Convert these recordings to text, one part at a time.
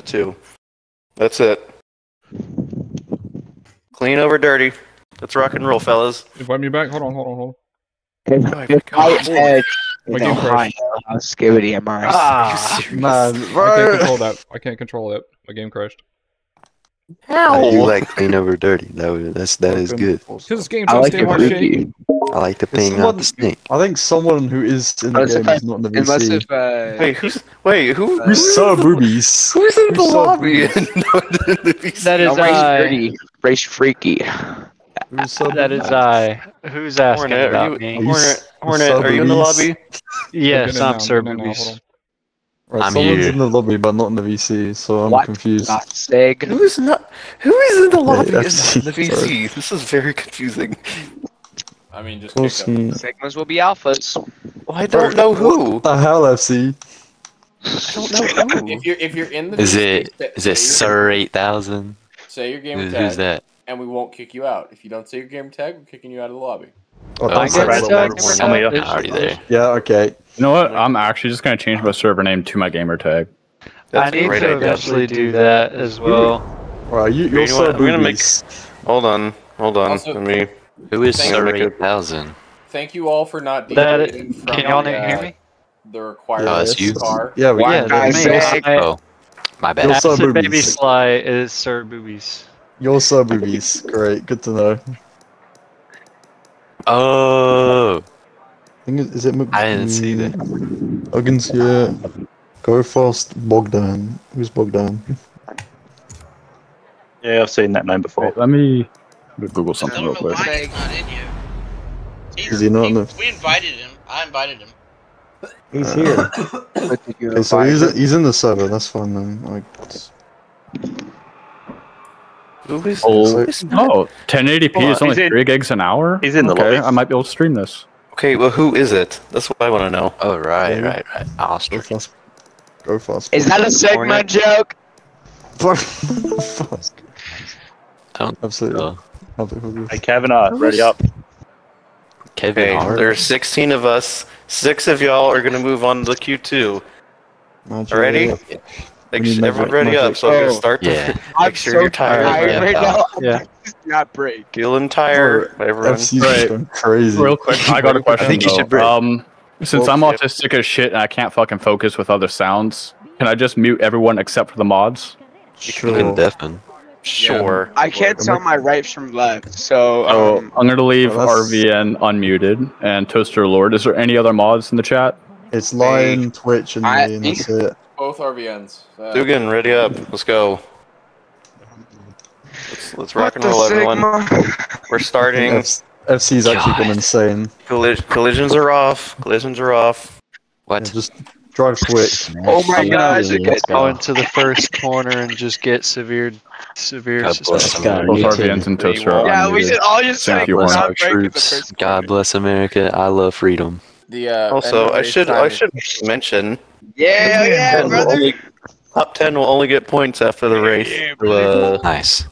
the two. That's it. Clean over dirty. Let's rock and roll, fellas. Invite me back. Hold on, hold on, hold on. If, my if I had My game crashed. I'll am I? Ah, man, I can't control that. I can't control it. My game crashed. I do like clean over dirty. That was, that's that is good. Because this game's I like it unstable as shit. rookie. I like the If thing on someone- the snake. I think someone who is in the game I- is not in the VC. if uh, Wait, who's wait who? Who's so boobies? Who's in the who's so lobby? That is no, race I. dirty, race freaky. Who's so That is? I. Who's asking Hornet, are about you, me? Hornet, Hornet, are you in the lobby? Yes, I'm now, Sir get in now, Boobies. On. Right, I'm someone's here. in the lobby but not in the VC, so I'm What? confused. Seg. Who's not? Who is in the lobby? and that's- not in the sorry. VC. This is very confusing. I mean, just kick them. Wilson. Sigmas will be alphas. Well, I don't know who. What the hell, FC? I don't know who. If you're if you're in the Is VC, it it Sir Eight Thousand? Say your gamer Who's, tag, who's that? and we won't kick you out. If you don't say your gamer tag, we're kicking you out of the lobby. Oh, I don't get say it. that. Tag, Tell me It's- I'm already there. Yeah, okay. You know what? I'm actually just gonna change my server name to my gamer tag. That's I a need to idea. eventually do that as well. Right, you, You you're know so I'm gonna make- boobies. Hold on, hold on. Also- Let me. Who is Thank Sir you. Eight Thousand? Thank you all for not That- deviating from Can y'all the, not hear uh, me? the required Oh, that's you? car. Yeah, we Why can. guys me. say- I- Oh, my bad. You're so Acid Baby. Sly is Sir Boobies. You're so boobies. Great, good to know. Oh, I think it- is it Mc- I didn't see mm. that. Huggins, yeah. Go fast, Bogdan. Who's Bogdan? Yeah, I've seen that name before. Wait, let me Google something real quick. Why he's not in here. He's- Is he not in the- We invited him. I invited him. He's here. Okay, so he's, he's in the server, that's fine then. Like, it's- Who is? Oh, is- oh 1080p Hold on, is only he's in- three gigs an hour. he's in the okay, lobby. I might be able to stream this. Okay, well, who is it? That's what I want to know. Oh, right, Yeah. right, right. Ah, go Ostrich. fast. Go fast. Is that a Sigma Hornet. joke? Fuck. I don't Absolutely. know. Have it, have it. Hey, Kavanaugh, ready up. Kevin Okay, Hart. there's 16 of us. Six of y'all are gonna move on to the Q2. Magic. Ready? Yeah. Like, need ready up. magic. So I'm gonna Oh. start. To Yeah. I'm make sure so you're tired. tired yeah. right now. Yeah. Not break. Feeling tired, everyone. FC's Right. crazy. Real quick, I got a question. think you though. should break. Um, since Well, I'm yeah. autistic as shit and I can't fucking focus with other sounds, can I just mute everyone except for the mods? You can deafen. Sure. I can't tell my right from left, so So um, I'm gonna leave well, RVN unmuted and Toaster Lord. Is there any other mods in the chat? It's Lion, Twitch, and I me, and that's it. Both RVNs. Uh, Dugan, ready up. Let's go. Let's, let's rock and what the roll, everyone. We're starting. F- FC's actually gone insane. Colli- collisions are off. Collisions are off. Yeah, What? just drive quick. Oh my Yeah, god! Let's go into the first corner and just get severe, severe God bless suspension. Both America. RVNs and Toaster are off. Yeah, we should all just Thank like you, Bless Warner. not our break the troops. first God bless America. I love freedom. The uh, Also, end I should I should mention Yeah, yeah, ten brother. only- top ten will only get points after the race. So, uh, Nice.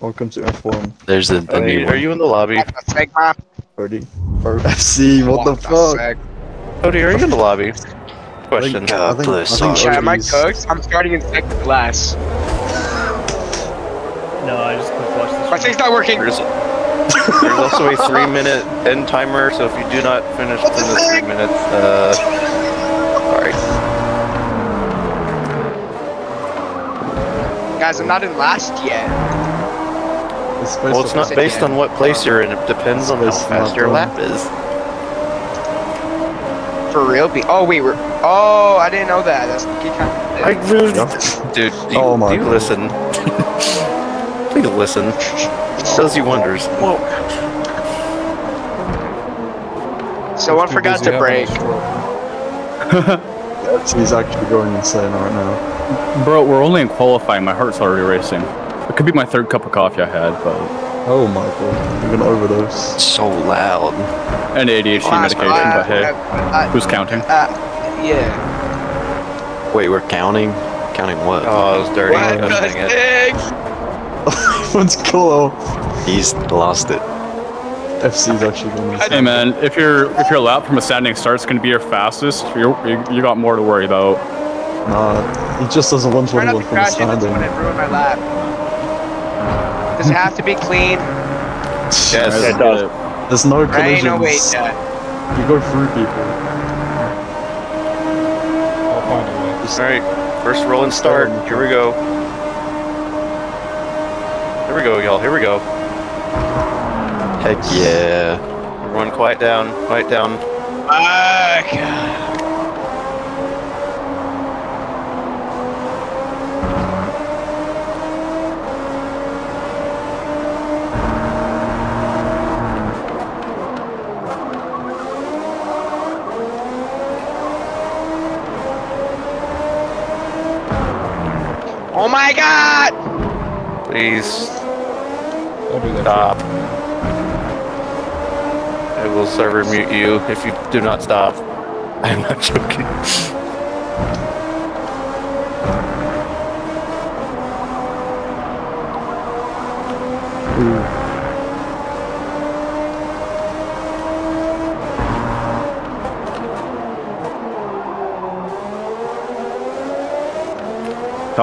Welcome to F1. There's the, the I mean, new are one. you in the lobby? Sigma. 30. For FC, what the fuck? Seg. Cody, are you in the lobby? Question. I God think- bless I Yeah, am I OG's cooked? I'm starting in second class. No, I just quick watch this. My thing's not working. There's, there's also a three minute end timer, so if you do not finish within the three minutes, uh, Guys, I'm not in last yet. It's Well, it's not based on what place you're in, it depends on how fast your lap is. For real? Be- oh, wait, we're. Oh, I didn't know that. That's the kind I really, Yeah. dude, do you, Oh my do you God. listen? Please listen. It does you wonders. Whoa. Someone forgot to brake. He's actually going insane right now. Bro, we're only in qualifying. My heart's already racing. It could be my third cup of coffee I had, but Oh my god, you're gonna overdose. So loud. and ADHD Last medication. lap, But hey, uh, who's counting? uh, yeah. Wait, we're counting? Counting what? Oh, it was dirty. What the dang it. heck? Everyone's cool. He's lost it. FC's actually going insane. Hey man, if your if your lap from a standing start's gonna be your fastest, you're, you you got more to worry about. Nah, He just doesn't want Try not from crash into standing. someone and ruin my lap. Does it have to be clean? Yes. Yeah, it does. There's no Right? collisions. No, wait. Uh, You go through people. I'll find a way. All right, first roll and start. Here we go. Here we go, y'all. Here we go. Heck yeah. Everyone, quiet down. Quiet down. fuck. Oh my god! Please Don't do that. stop. I will server mute you if you do not stop. I'm not joking.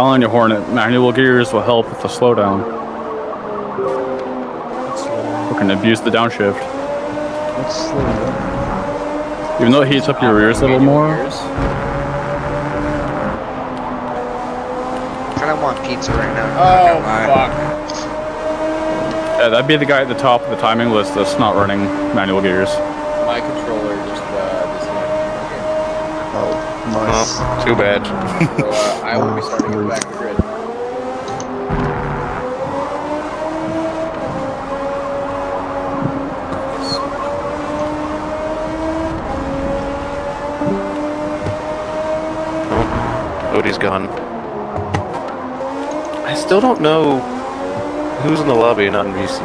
Telling you, Hornet, manual gears will help with the slowdown. We can abuse the downshift. let's slow down. Even though it heats up your rears a little more. I Kinda want pizza right now. Oh, Not gonna lie. fuck. Yeah, that'd be the guy at the top of the timing list that's not running manual gears. Too bad. So uh, I will be starting to back to the grid. Odie's gone. I still don't know who's in the lobby and in VC.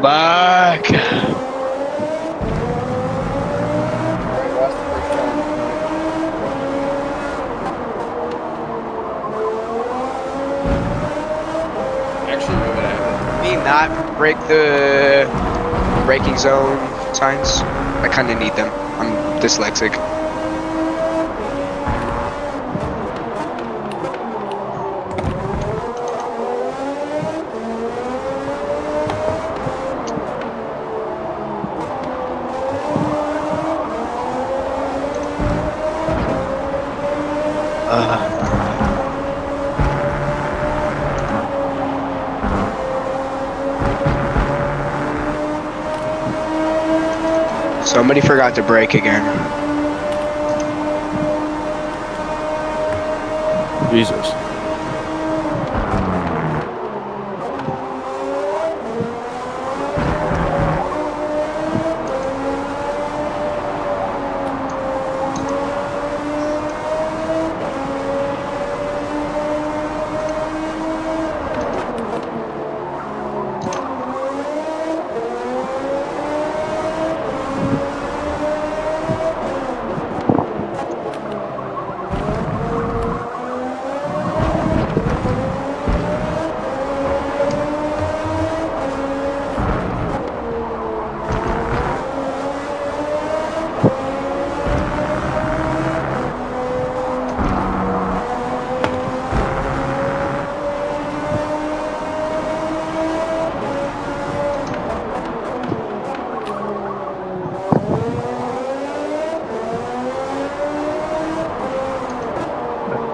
Fuck. Break the braking zone signs? I kinda need them. I'm dyslexic. Somebody forgot to brake again. Jesus.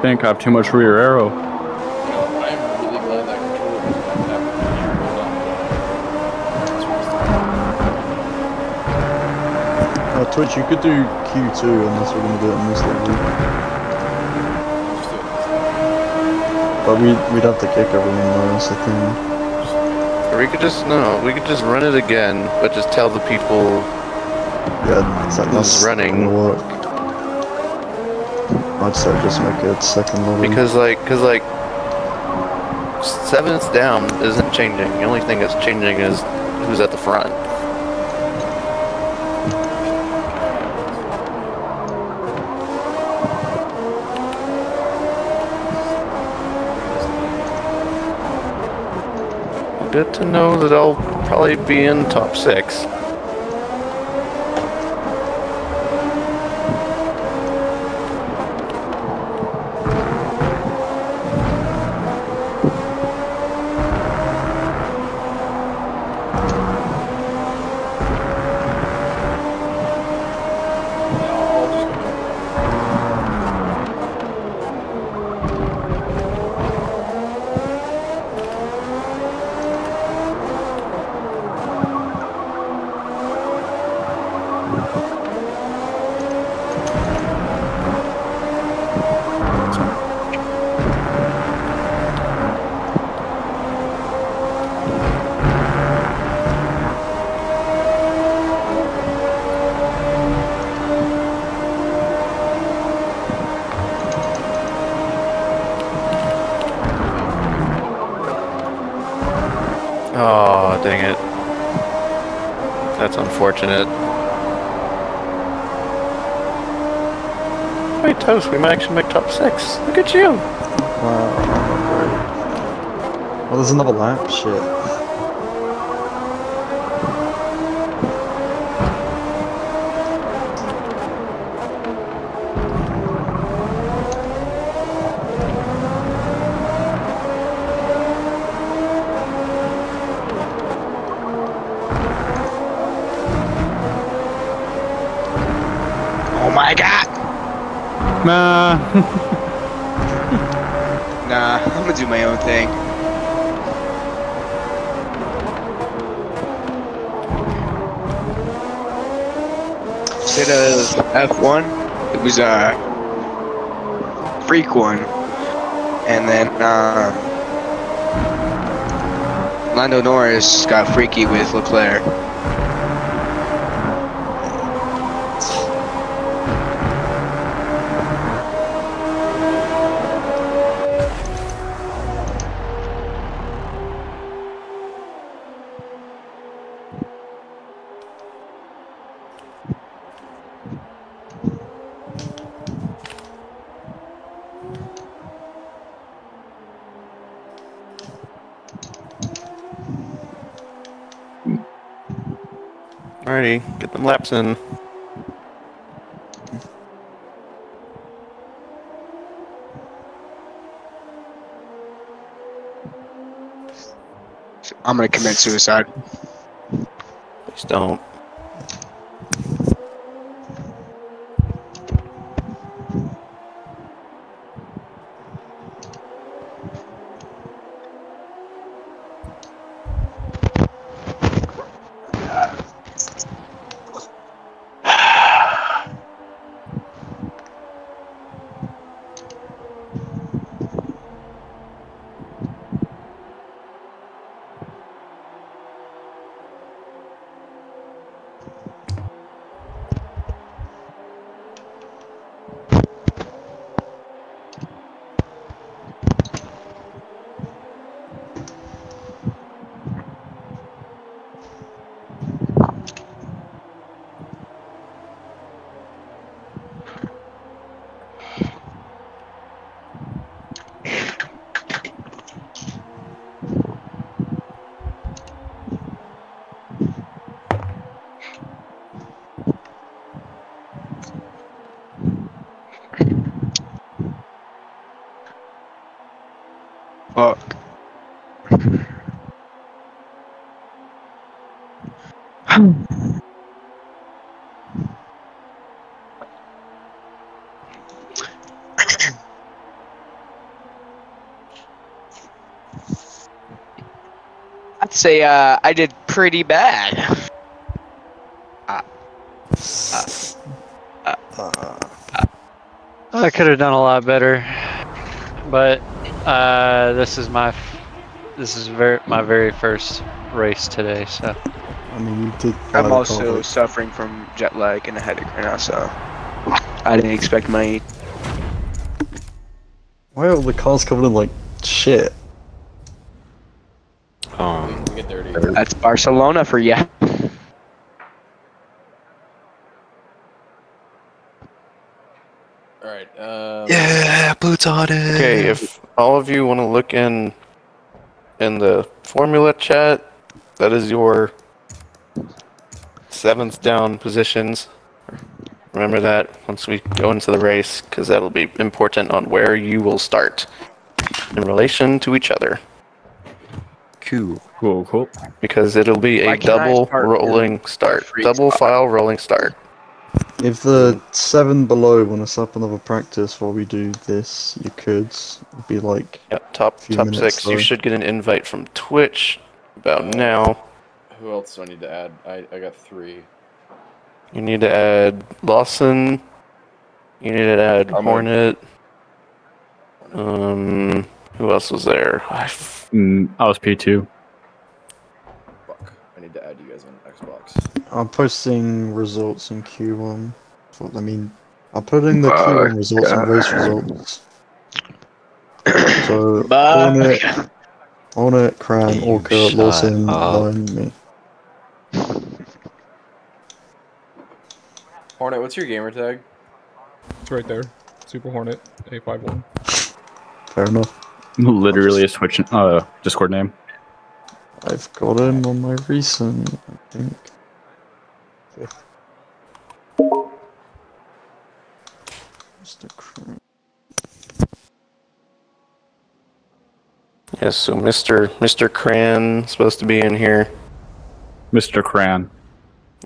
Think I have too much rear aero. You know, I'm really glad that controller was not Uh, Twitch, you could do Q2 unless we're gonna do it in this level. But we, we'd have to kick everyone though, that's the thing. Or we could just no, we could just run it again, but just tell the people Yeah, it's like that's running? work. Say just make it second level. because like because like seventh down isn't changing. The only thing that's changing is who's at the front. Good to know that I'll probably be in top six. Unfortunate. Wait, Toast, we might actually make top six. Look at you. Wow. Well, there's another lap. Shit. Nah. Nah, I'm gonna do my own thing. Instead of F1, it was a freak one. And then uh, Lando Norris got freaky with Leclerc. Get them laps in. I'm gonna commit suicide. Please don't. Fuck. I'd say uh, I did pretty bad. I could have done a lot better, but uh, this is my this is very my very first race today, so I mean, you did. I'm uh, also cover- suffering from jet lag and a headache right now, so I didn't expect my. Why are all the calls coming in like shit? Um, We get dirty. That's Barcelona for ya. All right. Um, Yeah, boots on it. okay, if all of you want to look in in the formula chat, that is your seventh down positions. Remember that once we go into the race, because that'll be important on where you will start in relation to each other. Cool. Cool, cool. Because it'll be a Why can't I double start rolling start, double spot? file rolling start. If the seven below want to set up another practice while we do this, you could. It'd be like Yep, top top minutes, six. You should get an invite from Twitch about now. Who else do I need to add? I, I got three. You need to add Lawson. You need to add I'm in. Hornet. Um, who else was there? I f- Mm, I was P2. Fuck. I need to add you guys on Xbox. I'm posting results in Q1. What I mean, I'm putting the Q1 results and race results. So Fuck. Hornet, Hornet, Cran, You Orca, Lawson, up. Lion, me. Hornet, what's your gamer tag? It's right there. Super Hornet A51. Fair enough. Literally a Switch uh Discord name. I've got him on my recent, I think. Mr. Cran. Yes, so Mr. Mr. Cran supposed to be in here. Mr. Cran.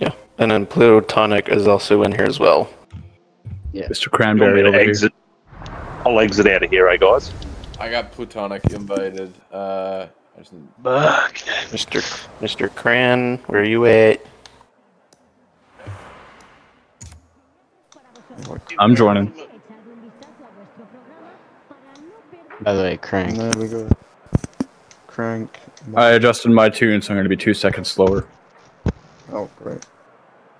Yeah. And then Plutonic is also in here as well. Yeah. Mr. You want Cranberry me to over here. exit? I'll exit out of here, eh, guys? I got Plutonic invited. Uh, just Mr. Mr. Cran, where are you at? I'm joining. By the way, Krank. There we go. Krank. I adjusted my tune, so I'm going to be two seconds slower. Oh, great.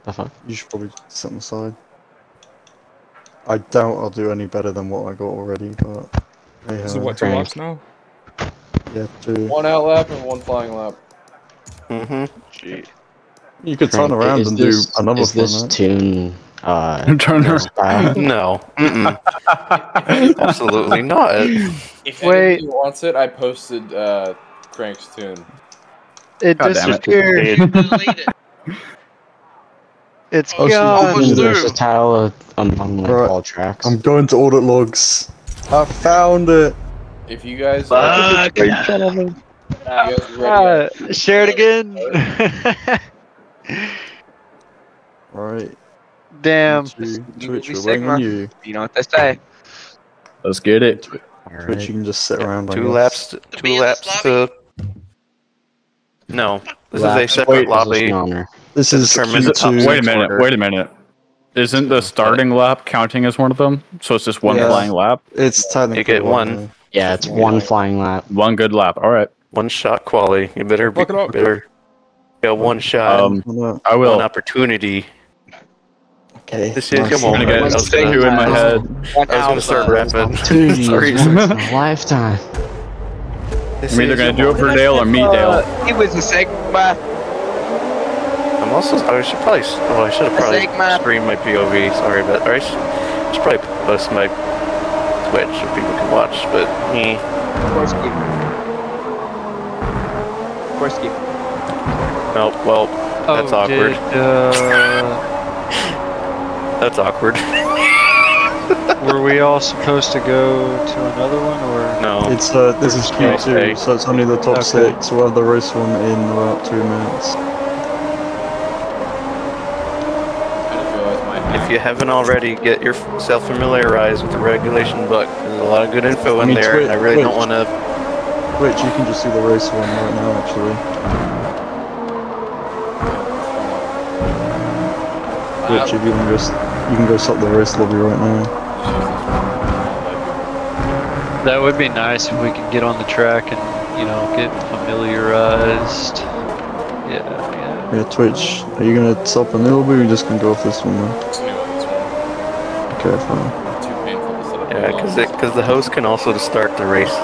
The fuck? You should probably set them aside. I doubt I'll do any better than what I got already, but. Hey, So what, two Krank. laps now? Yeah, two. one out lap and one flying lap. Mm-hmm. Gee. You could turn around and this, do another Is this one, tune, uh, Turn around. No. Mm-mm. Absolutely not. If Wait. anybody wants it, I posted uh, Krank's tune. It God damn it. disappeared. Delete it. It's Oh, so gone. Almost through. versatile among like, Right. all tracks. I'm going to audit logs. I found it! If you guys, Fuck. if you guys are ready, Ah, share it again. Alright. Damn. Twitch, We Twitch, we're waiting on you. You know what they say. Let's get it. Twitch, Alright. you can just sit around. I Two laps. Two laps to. No, this Lap is a separate Wait, lobby. Position honor. This is Q2. Wait a minute. Wait a minute. Isn't the starting lap counting as one of them? So it's just one Yeah. flying lap? It's technically You get one. yeah. Yeah, it's one flying lap. One good lap. All right. One shot quality. You better be up. better. Get one shot. Um, no. I one will. opportunity. Okay. This is come on. gonna I was two gonna, in my head. One I was gonna start rapping. Opportunities Sorry. once in a lifetime. This I'm either gonna do it for Dale or meet Dale. Uh, He was a Sigma. I'm also. I should probably. Oh, I should have probably Sigma. streamed my POV. Sorry, but or I should, should probably post my Twitch so people can watch. But me, Korski. Korski. no. Well, that's Oh, awkward. Did, uh, That's awkward. were we all supposed to go to another one, or no. It's uh, this is Q2, so it's only the top Okay. six. We'll have the race one in about two minutes. I just realized my If you haven't already, get yourself familiarized with the regulation book. There's a lot of good info I in mean, there, and I Twitch- really don't want to. Twitch, you can just see the race one right now, actually. Twitch, if you can just you can go stop the race lobby right now. that would be nice if we could get on the track and you know get familiarized. Yeah, yeah. Yeah, Twitch, are you gonna stop in the lobby or are you just gonna go off this one then? It's new, it's Okay, fine. too painful to set up. Yeah, because because the host can also just start the race.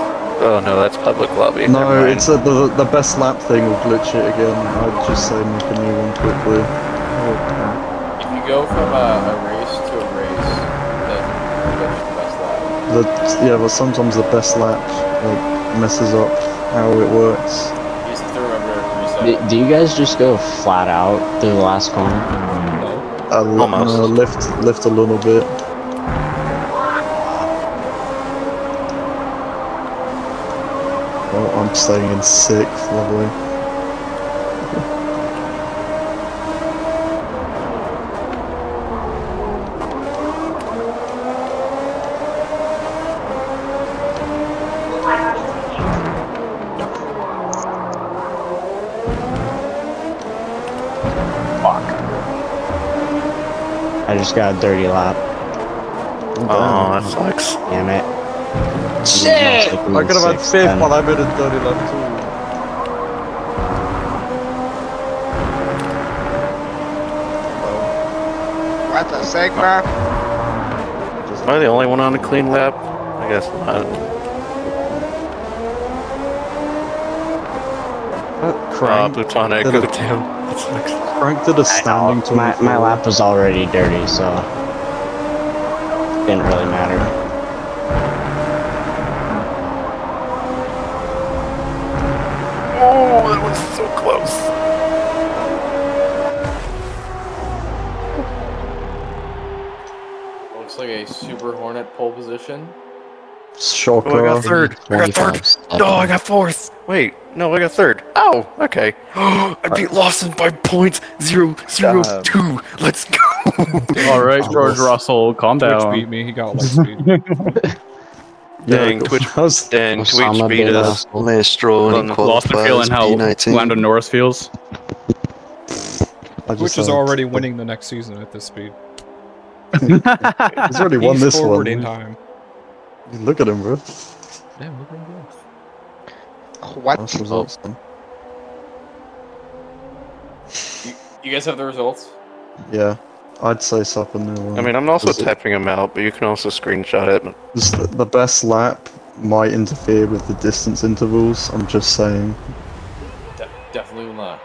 Oh no, that's public lobby. No, it's uh, the the best lap thing will glitch it again. I'd just say make a new one quickly. If you go from a, a race to a race, that's, that's the best lap. The, yeah, but sometimes the best lap like messes up how it works. You just have to remember to Do, do you guys just go flat out through the last corner? Uh, Almost. uh, lift lift a little bit. I'm staying in sixth, lovely. Fuck. I just got a dirty lap. Oh, that sucks. Damn it. Shit! I could have had fifth, but I made a dirty lap too. What the Sigma? Am I the only one on a clean lap? I guess not. Krank, plutonic. did, Oh, a, damn. That sucks. Krank did a standing to My, my lap was already dirty, so didn't really matter. Third. I got third. 25 No, I got fourth. Wait, no, I got third. Oh, okay. I beat Lawson by point zero zero two. Let's go. All right, George Russell, calm Twitch down. beat me. He got light speed. Dang, Twitch. I was, Dang, Twitch beat us. Laden. Maestro Well, and he Lost the feeling qualifies how P19. Lando Norris feels. I just Twitch is uh, already winning the next season at this speed. He's already won He's this forward one. in time. Look at him, bro. Damn, look at this. What? That's results. You, you guys have the results? Yeah. I'd say something new. I mean, I'm also typing them out, but you can also screenshot it. The, the best lap might interfere with the distance intervals, I'm just saying. De definitely will not.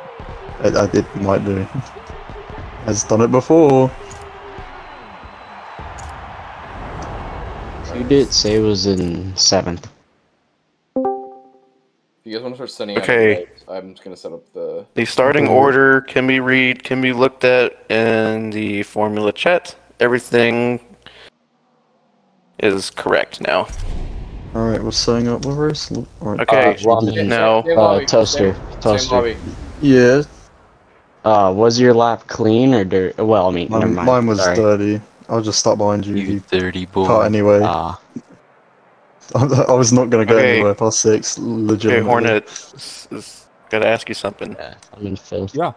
It, uh, it might do. Has done it before. You did say it was in 7th you guys want to start sending out Okay. I'm just gonna set up the. The starting Okay. order can be read, can be looked at in the formula chat. Everything is correct now. Alright, we're setting up the race. Alright. Okay, Uh, Rodney. now Same Uh, lobby, toaster, same- same toaster. lobby. Yeah, Uh, was your lap clean or dirt? Well, I mean, never mine, mind. mine was Sorry. dirty. I'll just stop behind you. You You dirty boy. cut anyway. Ah, I was not gonna go Okay. anywhere past six. okay, Hornet, s- s- gotta ask you something. yeah, I'm in fifth. Yeah.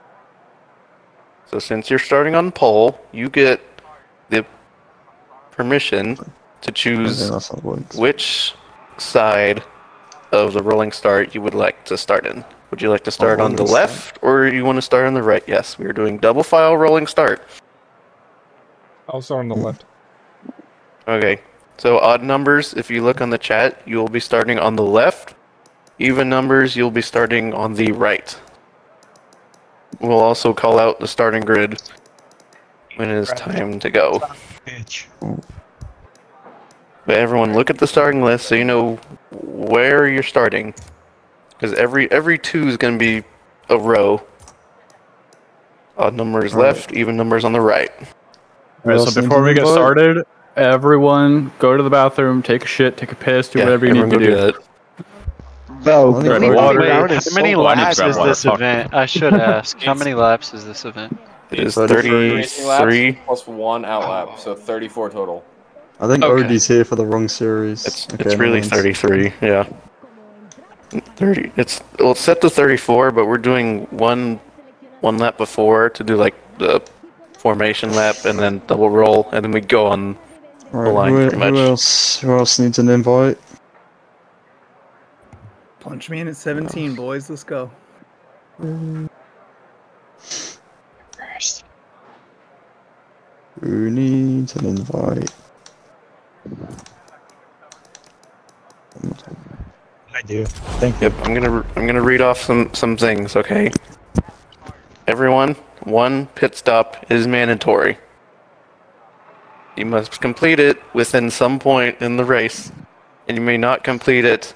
So since you're starting on pole, you get the permission to choose that's how it works. which side of the rolling start you would like to start in. Would you like to start on the left or you want to start on the right? Yes, we are doing double file rolling start. I'll start on the left. Okay. So odd numbers, if you look on the chat, you will be starting on the left. Even numbers, you'll be starting on the right. We'll also call out the starting grid when it is time to go. But everyone, look at the starting list so you know where you're starting. Because every every two is going to be a row. Odd numbers Alright. left, even numbers on the right. All right, so before we get started, everyone go to the bathroom, take a shit, take a piss, do whatever you need to everyone go do. that. No, I think Grab we're- water. Wait, Down how is many so- I need to laps is water, this fuck. event? I should ask. How many laps is this event? It is 33. 33. plus one out lap, so 34 total. I think Okay. Odie's here for the wrong series. It's Okay, it's really 33. Yeah. 30. It's well, it's set to 34, but we're doing one one lap before to do like the formation lap and then double roll, and then we go on. Alright, line, who, who else? Who else needs an invite? Punch me in at 17, boys. Let's go. Who needs an invite? I do. Thank you. Yep, I'm gonna I'm gonna read off some some things. Okay. Everyone, one pit stop is mandatory. You must complete it within some point in the race, and you may not complete it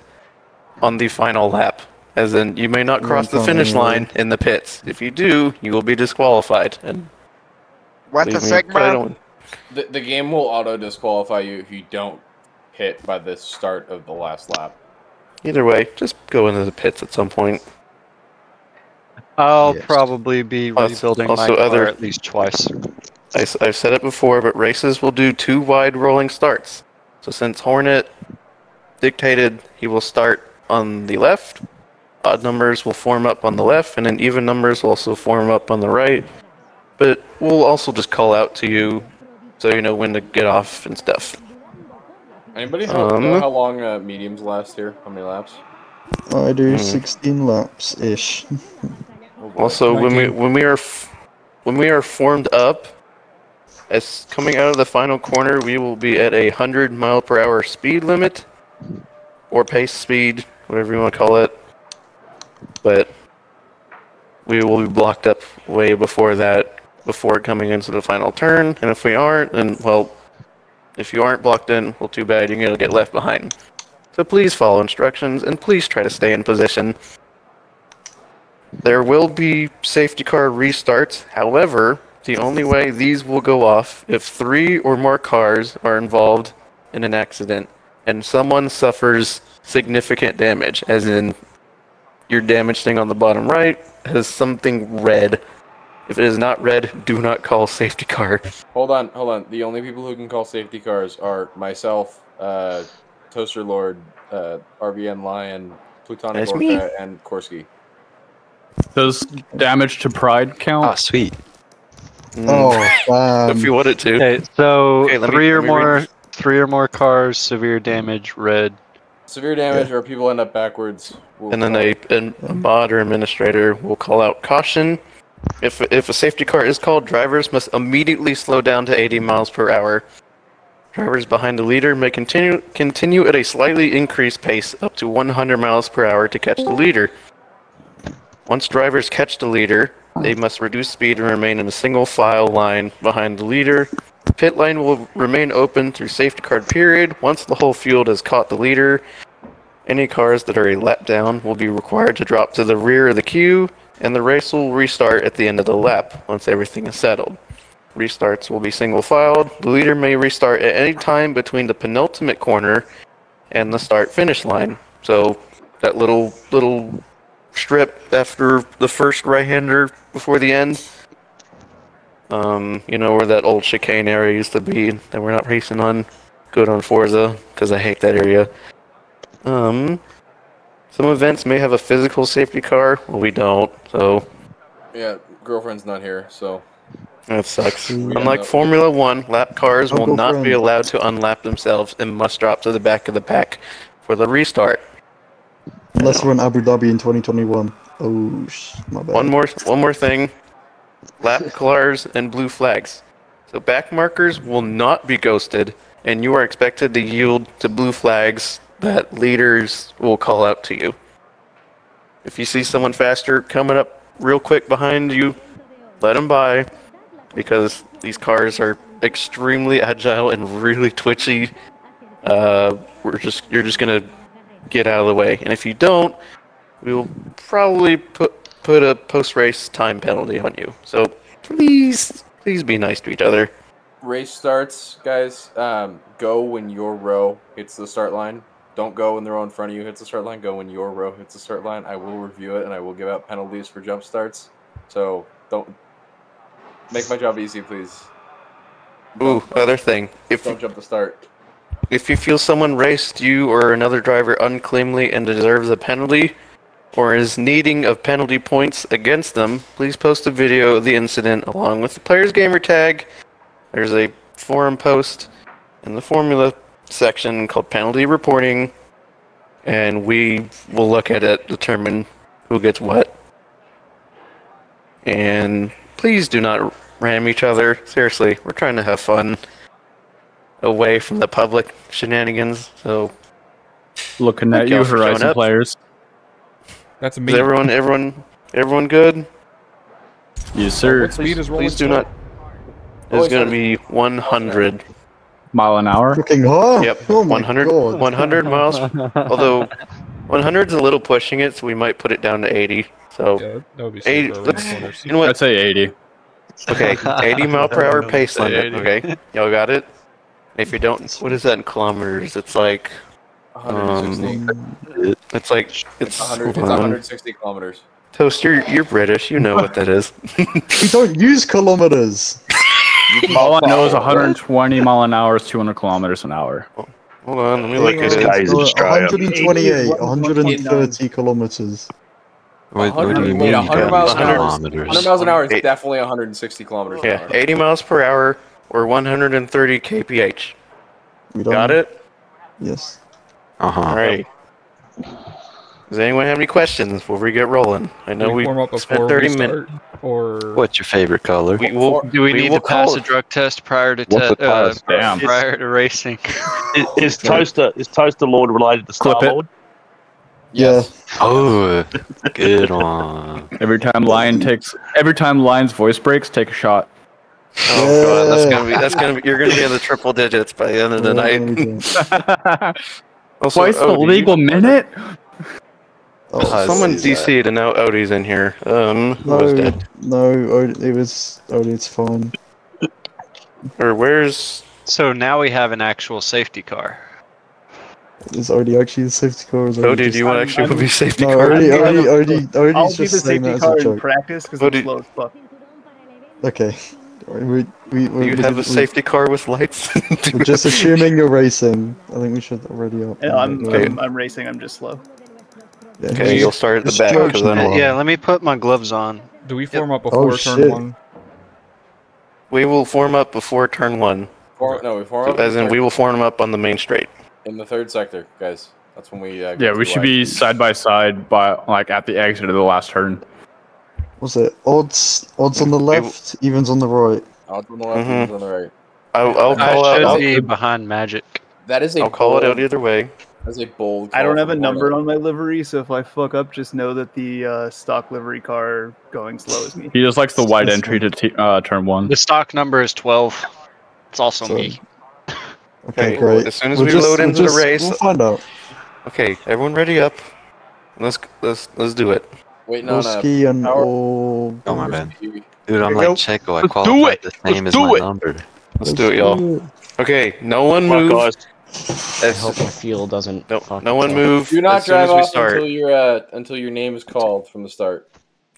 on the final lap. As in, you may not cross the finish line in the pits. If you do, you will be disqualified. And What the me sigma? The, the game will auto disqualify you if you don't hit by the start of the last lap. Either way, just go into the pits at some point. I'll Yes. probably be Also- rebuilding also my car other- at least twice. I, have said it before, but races will do two wide rolling starts. So since Hornet dictated he will start on the left, odd numbers will form up on the left, and then even numbers will also form up on the right. But we'll also just call out to you so you know when to get off and stuff. Anybody know, Um, know how long uh, mediums last here? How many laps? I do Hmm. 16 laps ish. Oh. Also, when we when we are f- when we are formed up, as coming out of the final corner, we will be at a hundred mile per hour speed limit, or pace speed, whatever you want to call it. But we will be blocked up way before that, before coming into the final turn. And if we aren't, then, well, if you aren't blocked in, well, too bad, you're going to get left behind. So please follow instructions and please try to stay in position. There will be safety car restarts. However, the only way these will go off if three or more cars are involved in an accident and someone suffers significant damage, as in your damage thing on the bottom right has something red. If it is not red, do not call safety car. Hold on, hold on. The only people who can call safety cars are myself, uh, Toaster Lord, uh, RVN Lion, Plutonic Orca, and Korski. Does damage to pride count? Ah, sweet. Mm. Oh, damn. if you want it to. Okay, so Okay, let me- three or let read more, three or more cars, severe damage, red. Severe damage or people end up backwards. will And then a, an- a mod or administrator will call out caution. If, if a safety car is called, drivers must immediately slow down to 80 miles per hour. Drivers behind the leader may continue continue at a slightly increased pace up to 100 miles per hour to catch the leader. Once drivers catch the leader, they must reduce speed and remain in a single file line behind the leader. The pit lane will remain open through safety car period. Once the whole field has caught the leader, any cars that are a lap down will be required to drop to the rear of the queue, and the race will restart at the end of the lap once everything is settled. Restarts will be single filed. The leader may restart at any time between the penultimate corner and the start finish line. So that little little strip after the first right hander before the end. Um, you know where that old chicane area used to be that we're not racing on. Good on Forza because I hate that area. Um, some events may have a physical safety car. Well, we don't, so Yeah, girlfriend's not here, so. that sucks. Unlike Formula One, lap cars will Uncle not be allowed to unlap themselves and must drop to the back of the pack for the restart. Unless we're in Abu Dhabi in 2021. Oh, sh- my bad. One more, one more thing. Lap cars and blue flags. So back markers will not be ghosted, and you are expected to yield to blue flags that leaders will call out to you. If you see someone faster coming up real quick behind you, let them by, because these cars are extremely agile and really twitchy. Uh, we're just you're just gonna get out of the way, and if you don't, we'll probably put put a post race time penalty on you. So please, please be nice to each other. Race starts, guys. Um, go when your row hits the start line. Don't go when the row in front of you hits the start line. Go when your row hits the start line. I will review it and I will give out penalties for jump starts. So don't make my job easy, please. Ooh, other thing. If Don't jump the start. If you feel someone raced you or another driver uncleanly and deserves a penalty, or is needing of penalty points against them, please post a video of the incident along with the player's gamer tag. There's a forum post in the formula section called penalty reporting, and we will look at it, determine who gets what. And please do not ram each other. Seriously, we're trying to have fun away from the public shenanigans. So, Looking at Thank you, y'all for showing Horizon players. That's is me. everyone, everyone, everyone good? Yes, sir. What speed is rolling? Please do not. It's going to be 100. Mile an hour. Fucking hard. Yep, Oh 100, 100 miles. Although 100 is a little pushing it, so we might put it down to 80. So, Yeah, that would be Eight- super early in let's- you know what? I'd say 80. Okay, 80 mile per hour pace Say limit. 80. Okay, y'all got it. If you don't, what is that in kilometers? It's like, 160. Um, it's like, it's. 100, it's 160 kilometers. Toast, you're you're British. You know what that is. We don't use kilometers. All I know is 120 mile an hour is 200 kilometers an hour. Hold on, let me look at This it. guy's 128, 130 kilometers. What, what do 100 you mean? 100 miles an hour. kilometers? 100 miles an hour is definitely 160 kilometers an Yeah, hour. 80 miles per hour or 130 kph. We don't Got it? Yes. Uh huh. All right. Does anyone have any questions before we get rolling? I know we we spent 30 we minutes. or What's your favorite color? We will. Do we, need will to pass a drug test prior to te- uh, test? Damn. prior to racing? Is, is Toaster is Toaster Lord related to Star Lord? Yes. Oh, good one. Every time Lion takes, every time Lion's voice breaks, take a shot. Oh god, that's gonna be that's gonna be you're gonna be in the triple digits by the end of the night. Also, Twice the Odie, you- legal minute. Oh, Someone. DC'd and now Odie's in here. Um, who was no, dead? no, Od- it was Odie. It's fine. Or where's So now we have an actual safety car. Is Odie actually the safety car? Or is Odie? just- Do you want to I'm- actually I'm- be safety No, car? Odie, I'm Odie, gonna- Odie, Odie's I'll be the just saying safety that as a car in joke. practice because What I'm did- slow as fuck. Okay. We, we, we, You we, have we, a safety car with lights. We're just assuming you're racing. I think we should already up. Yeah, I'm, Okay. I'm, I'm racing. I'm just slow. Yeah, okay, you'll start at the back charge then Yeah, let me put my gloves on. Do we form up before Oh, turn shit. one? we will form up before turn one. For, no, we form up As in, in we will form up on the main straight. in the third sector, guys. That's when we. Uh, Yeah, we should light. be side by side, by like at the exit of the last turn. Was it odds? Odds on the left, evens on the right. Odds on the left, Mhm. and on the right. I'll, I'll I call out. should I'll, be behind Magic. That is a. I'll call it out either way. That's a bold. I don't have a number on my livery, so if I fuck up, just know that the uh, stock livery car going slow is me. He just likes the wide entry to t- uh, turn one. The stock number is 12. It's also So- me. Okay, Okay, great. as soon as We'll we just- load we'll into the race- we'll find out. Okay, everyone ready up. Let's let's let's do it. Waiting on a. And power- all. Oh my bad. Here Dude, I'm like go. Checo. I Let's do qualified it. the same Let's as do my it. number. Let's do it, y'all. Okay, no one Come on, move. I hope my fuel doesn't. no, no one move. Do not as soon drive as we off start. until your uh, until your name is called from the start.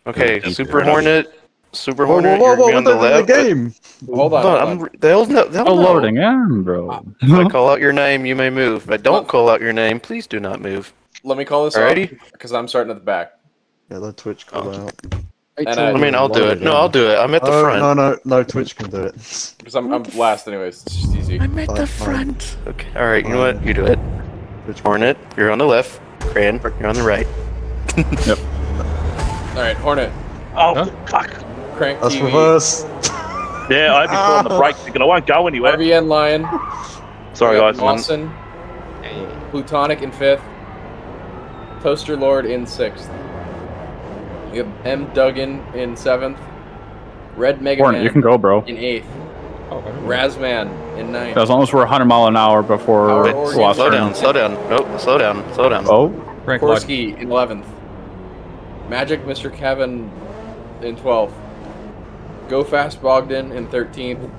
Okay, Yeah, Super. Hornet. Super Whoa, whoa, Hornet, whoa, you're whoa, gonna be on we're the done with left. the game. Hold on. Hold hold on, on. I'm, they'll know. They'll Oh, know. loading in, bro. If I call out your name, you may move. If I don't call out your name, please do not move. Let me call this Alrighty. off because I'm starting at the back. Yeah, let Twitch call Oh. out. And I mean, I'll do it. No, I'll do it. I'm at the Oh, front. no, no, no, Twitch can do it. Because I'm, I'm last anyways. It's just easy. I'm at the front. Okay. All right. You know what? You do it. Twitch Hornet, you're on the left. Krank, you're on the right. Yep. All right, Hornet, Oh, Huh? fuck. crank That's TV, reverse. Yeah, I had been pulling the brake thinking I won't go anywhere. RVN Lion, Sorry, we got guys. Lawson, Plutonic in fifth, Toaster Lord in sixth. We have M Duggan in seventh, Red Mega Hornet, Man you can go, bro. in eighth, Oh, I. Razman in ninth. As long as we're 100 mile an hour before Power the Slow down. Slow down. Nope. Slow down. Slow down. Oh, Rank light. Korski in 11th. Magic Mr. Kevin in 12th. Go Fast Bogdan in 13th.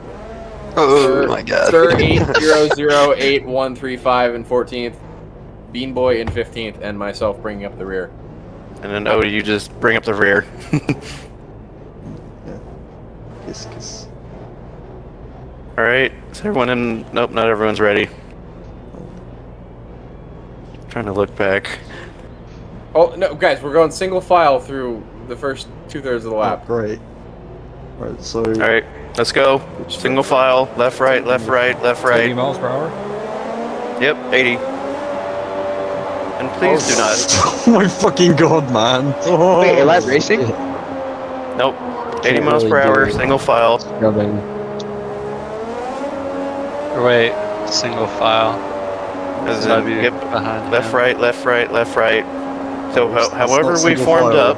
Oh Sir- my god. Sir 8008135 in 14th. Bean Boy in 15th. And myself bringing up the rear. And then oh, you just bring up the rear. yeah. Kiss, kiss. All right. Is everyone in? Nope. Not everyone's ready. Trying to look back. Oh, no, guys, we're going single file through the first two thirds of the Oh, lap. great. Right, so All right. Let's go. Single file. Left, right. Left, right. Left, right. 80 miles per hour. Yep. 80. And please do not. oh my fucking god, man. Oh. Wait, live racing? Nope. 80 Can't miles really per hour. it. Single file. Scrubbing. Wait, single file. As in, yep. behind Left, him. right, left, right, left, right. So ho- That's however we formed file. up,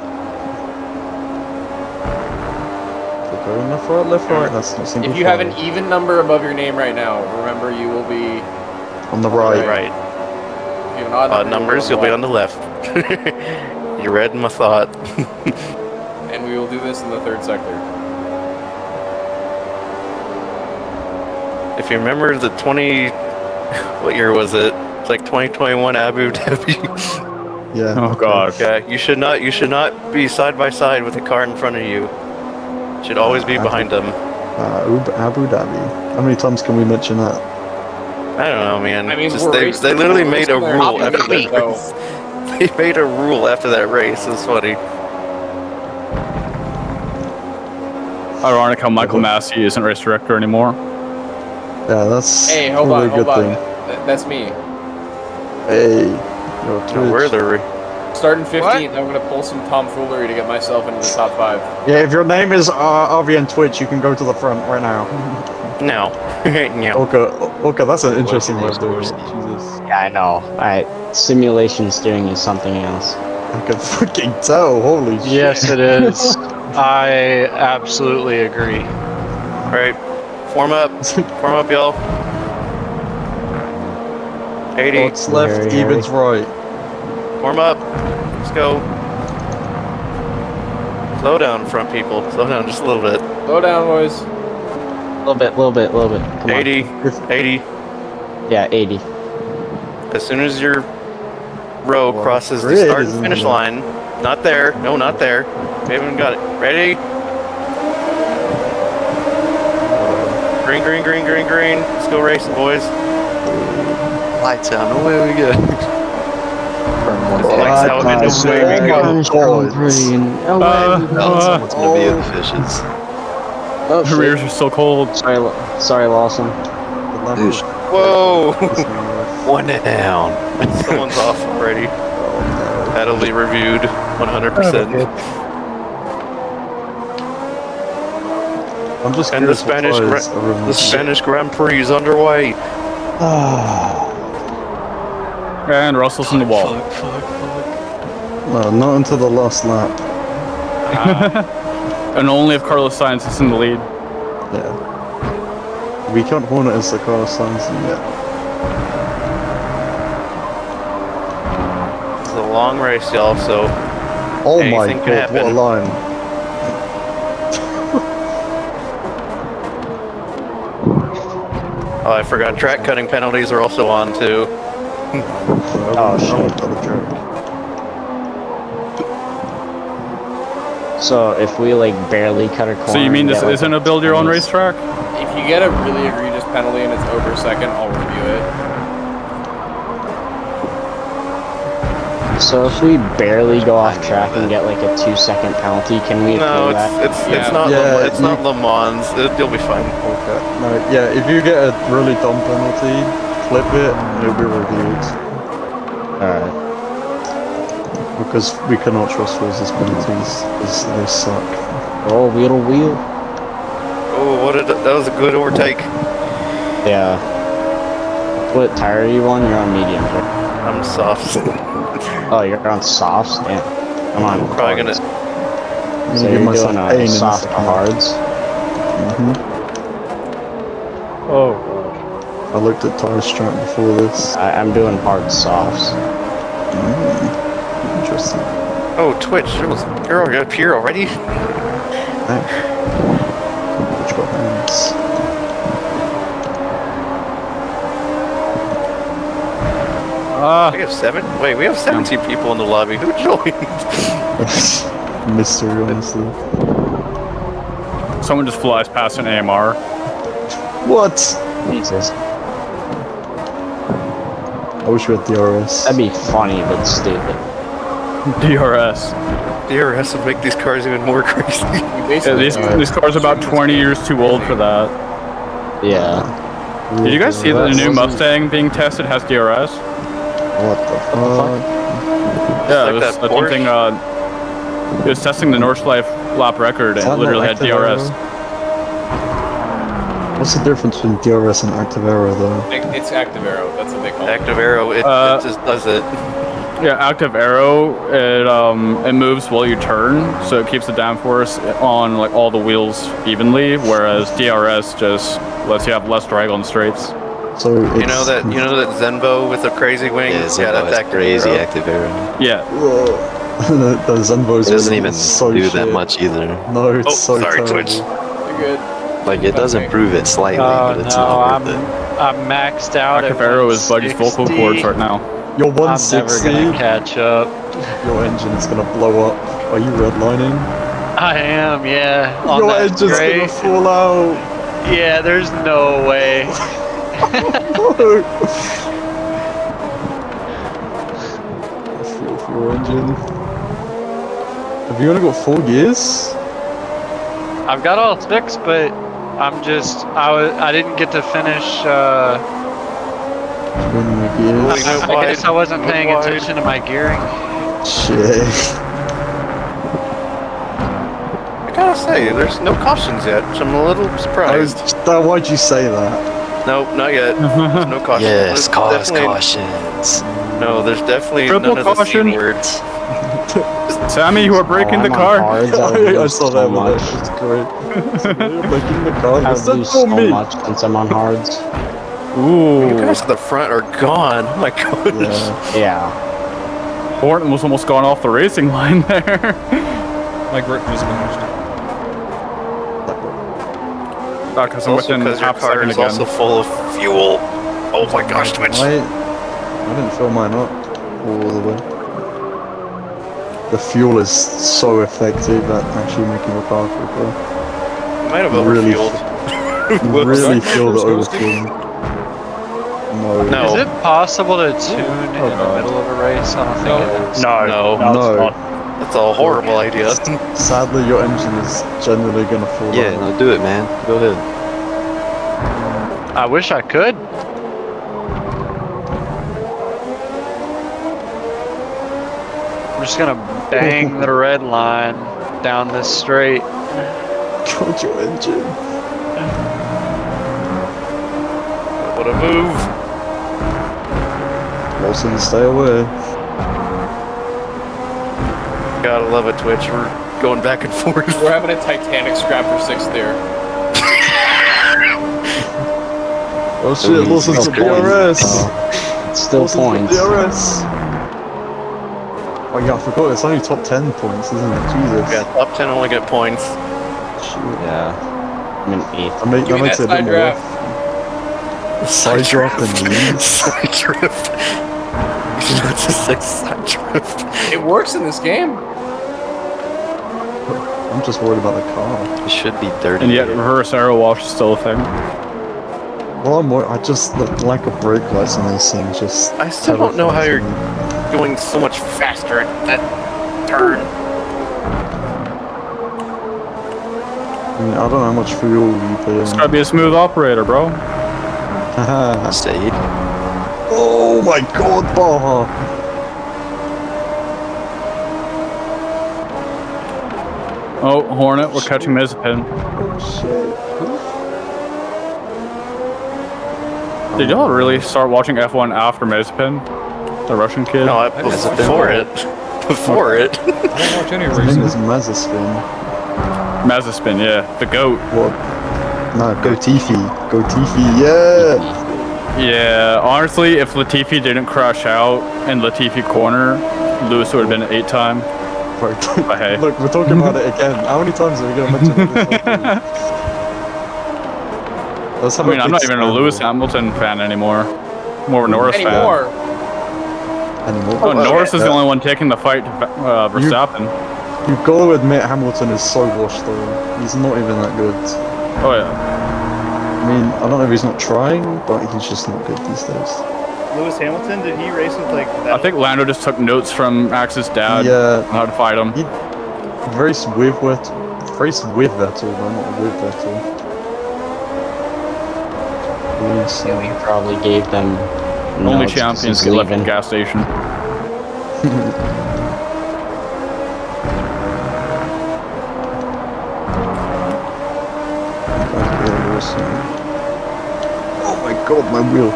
We're going left, right, left, right. That's not single If you have an even number above your name right now, remember you will be. On the right, right. right. If you have an odd, Odd number, numbers, you'll be on the left. you read my thought. And we will do this in the third sector. if you remember the 20, what year was it? It's like 2021 Abu Dhabi. Yeah. oh god. okay, you should not, you should not be side by side with a car in front of you. Should always be behind them. Uh, Abu Dhabi. How many times can we mention that? I don't know, man. I mean, Just they, they literally made a racing there rule after that race. They made a rule after that race. It's funny. Ironic how Michael Masi isn't race director anymore. Yeah, that's Hey, hold probably on, a good hold on. thing. Th- That's me. Hey, you're No, we're Twitch. the re- Starting 15th, I'm going to pull some tomfoolery to get myself into the top five. Yeah, if your name is uh, RVN Twitch, you can go to the front right now. no, no. Okay, okay, that's an interesting way of doing it. Jesus. Yeah, I know. Alright, simulation steering is something else. I can fucking tell. Holy shit. Yes, it is. I absolutely agree. All right, form up, form up, y'all. 80, Odds left, Very evens right. Warm up. Let's go. Slow down, front people. Slow down just a little bit. Slow down, boys. A little bit, a little bit, a little bit. Come on. 80, 80. Yeah, 80. As soon as your row Well, crosses the start and finish line, not there. No, not there. We haven't got it. Ready? Green, green, green, green, green. Let's go racing, boys. Lights out. Away we go. Lights out and my away we go. Orange God. Grand Prix Uh, we. Oh, someone's gonna be the fishes. Oh, The shit. rears are so cold. Sorry, sorry, Lawson. The left Oosh. Whoa! is on the left. One down. Someone's off already. That'll be reviewed 100%. I'm just And the Spanish gra- The Spanish Grand Prix is underway. And Russell's in the wall. No, not until the last lap. and only if Carlos Sainz is in the lead. Yeah. We can't horn it as the car signs yet. It's a long race, y'all, so Oh my god, can what a line. oh, I forgot track cutting penalties are also on too. Oh, shit. Oh, So if we like barely cut a corner. So you mean this like, isn't a build your own racetrack? If you get a really egregious penalty and it's over a second, I'll review it. So if we barely go off track and get like a two second penalty, can we No, appeal that? it's it's Yeah. it's not Yeah, Le, it's you- not Le Mans. It, you'll be fine. Okay. No, yeah, if you get a really dumb penalty, flip it and it'll be reviewed. Alright. Because we cannot trust Rose's penalties, because they suck. Oh, wheel wheel. Oh, what a, that was a good overtake. Yeah. What tire are you on? You're on medium. right? I'm soft. Oh, you're on softs? Damn. I'm on Probably gonna. I'm So gonna you're give myself doing pain uh, soft second to hards? hmm Oh. I looked at tire strap before this. I, I'm doing hard softs. Mm. Interesting. Oh, Twitch, it was, you're up here already. Which got hands. Ah, We have seven. Wait, we have 17 people in the lobby. Who joined? Mystery, honestly. someone just flies past an AMR. What? Jesus. I wish we had DRS. That'd be funny, but stupid. DRS. DRS would make these cars even more crazy. You Yeah, basically these, these cars are about 20 years too old for that. Yeah. Did you guys see that the new Mustang being tested has DRS? What the fuck? Yeah, like it was that attempting, uh, it was testing the Nordschleife lap record and that it literally had DRS. What's the difference between DRS and active aero though? It's active aero. That's what they call it. Active aero, it, Uh, it just does it. Yeah, active aero, it um it moves while you turn, so it keeps the downforce on like all the wheels evenly, whereas DRS just lets you have less drag on straights. So You know that you know that Zenvo with the crazy wings? Yeah, Zenvo yeah that's has active crazy arrow. active aero. Yeah, the, the Zenvo's It doesn't even so do shit. that much either. No, it's Oh, so sorry, terrible. Twitch. You're good. Like it does Okay. improve it slightly, Oh but it's no, not I'm it. I'm maxed out. active aero is Buddy's vocal 160. cords right now. You're I'm never 160. gonna catch up. Your engine's gonna blow up. Are you redlining? I am, yeah. On Your engine's gray. gonna fall out. Yeah, there's no way. No. I feel for your engine. Have you only got four gears? I've got all six, but I'm just I was I didn't get to finish. Uh, When the I, I guess I wasn't paying wide. attention to my gearing. Shit. I gotta say, there's no cautions yet, which I'm a little I was, surprised. that, why'd you say that? Nope, not yet. No caution. Yes, There's cause cautions. No, there's definitely Triple none of the caution. C words. Sammy, you are breaking Oh, the car. I I lose saw so that one. much. It's great. You're making the car. I That's lose so so much since I'm on Hards. You Ooh. guys at the front are gone. Oh my goodness. Yeah. Yeah. Horton was almost gone off the racing line there. My grip just finished. Ah, because I'm Also within because your half car second is again. also full of fuel. Oh my gosh, Twitch. I, I didn't fill mine up all the way. The fuel is so effective at actually making your car quicker. You might have Really overfueled. You really Whoops. feel the Whoops. overfueling. No. No. Is it possible to tune in the middle of a race? I don't think it is. No, No. no, No. it's. That's a horrible idea. Sadly, your engine is generally gonna fall Yeah, down. no, do it, man. Go ahead. I wish I could. I'm just gonna bang the red line down this straight. God, your engine. What a move. Wilson, stay away. Gotta love it, Twitch. We're going back and forth. We're having a Titanic scrap for sixth there. Oh shit, Wilson's still the DRS. It's still Wilson's the points. DRS. Oh yeah, I forgot. It's only top ten points, isn't it? Jesus. Yeah, top 10 only get points. Shit. Yeah. I'm in eighth. That, make, that makes that it a bit more. draft. Side draft and leads. Side drift. That's just like side drift. It works in this game. I'm just worried about the car. It should be dirty. And yet, reverse aero wash is still a thing. Well, I'm more. I just the lack of brake lights on these things just. I still don't know how you're going so much faster at that turn. I mean, I don't know how much fuel you put It's in. gotta be a smooth operator, bro. Haha. Stayed. Oh my god, Baja! Oh, Hornet, we're catching Mazepin. Oh shit. Did y'all really start watching F1 after Mazepin? The Russian kid? No, I, just- before it. Before it. I don't watch any His name is Mazaspin. Mazepin, yeah. The GOAT. What? No, go Tifi. Go Tifi, yeah! Yeah, honestly, if Latifi didn't crash out in Latifi corner, Lewis would have been an eight time. But hey. Look, we're talking about it again. How many times are we gonna mention it? this? Let's I mean, I'm not even a. Lewis Hamilton fan anymore. More of a Norris Anymore. Anymore. fan. Oh, Norris is the only one taking the fight to uh, Verstappen. You've got to admit Hamilton is so washed though. He's not even that good. Oh, yeah. I mean, I don't know if he's not trying, but he's just not good these days. Lewis Hamilton, did he race with like that? I think Lando just took notes from Max's dad Yeah, on how to fight him. he raced with Vettel, raced with Vettel, but not with Vettel. Yes, Yeah, we probably gave them. Only champions he's get left in leaving. gas station. Oh my god, my wheel.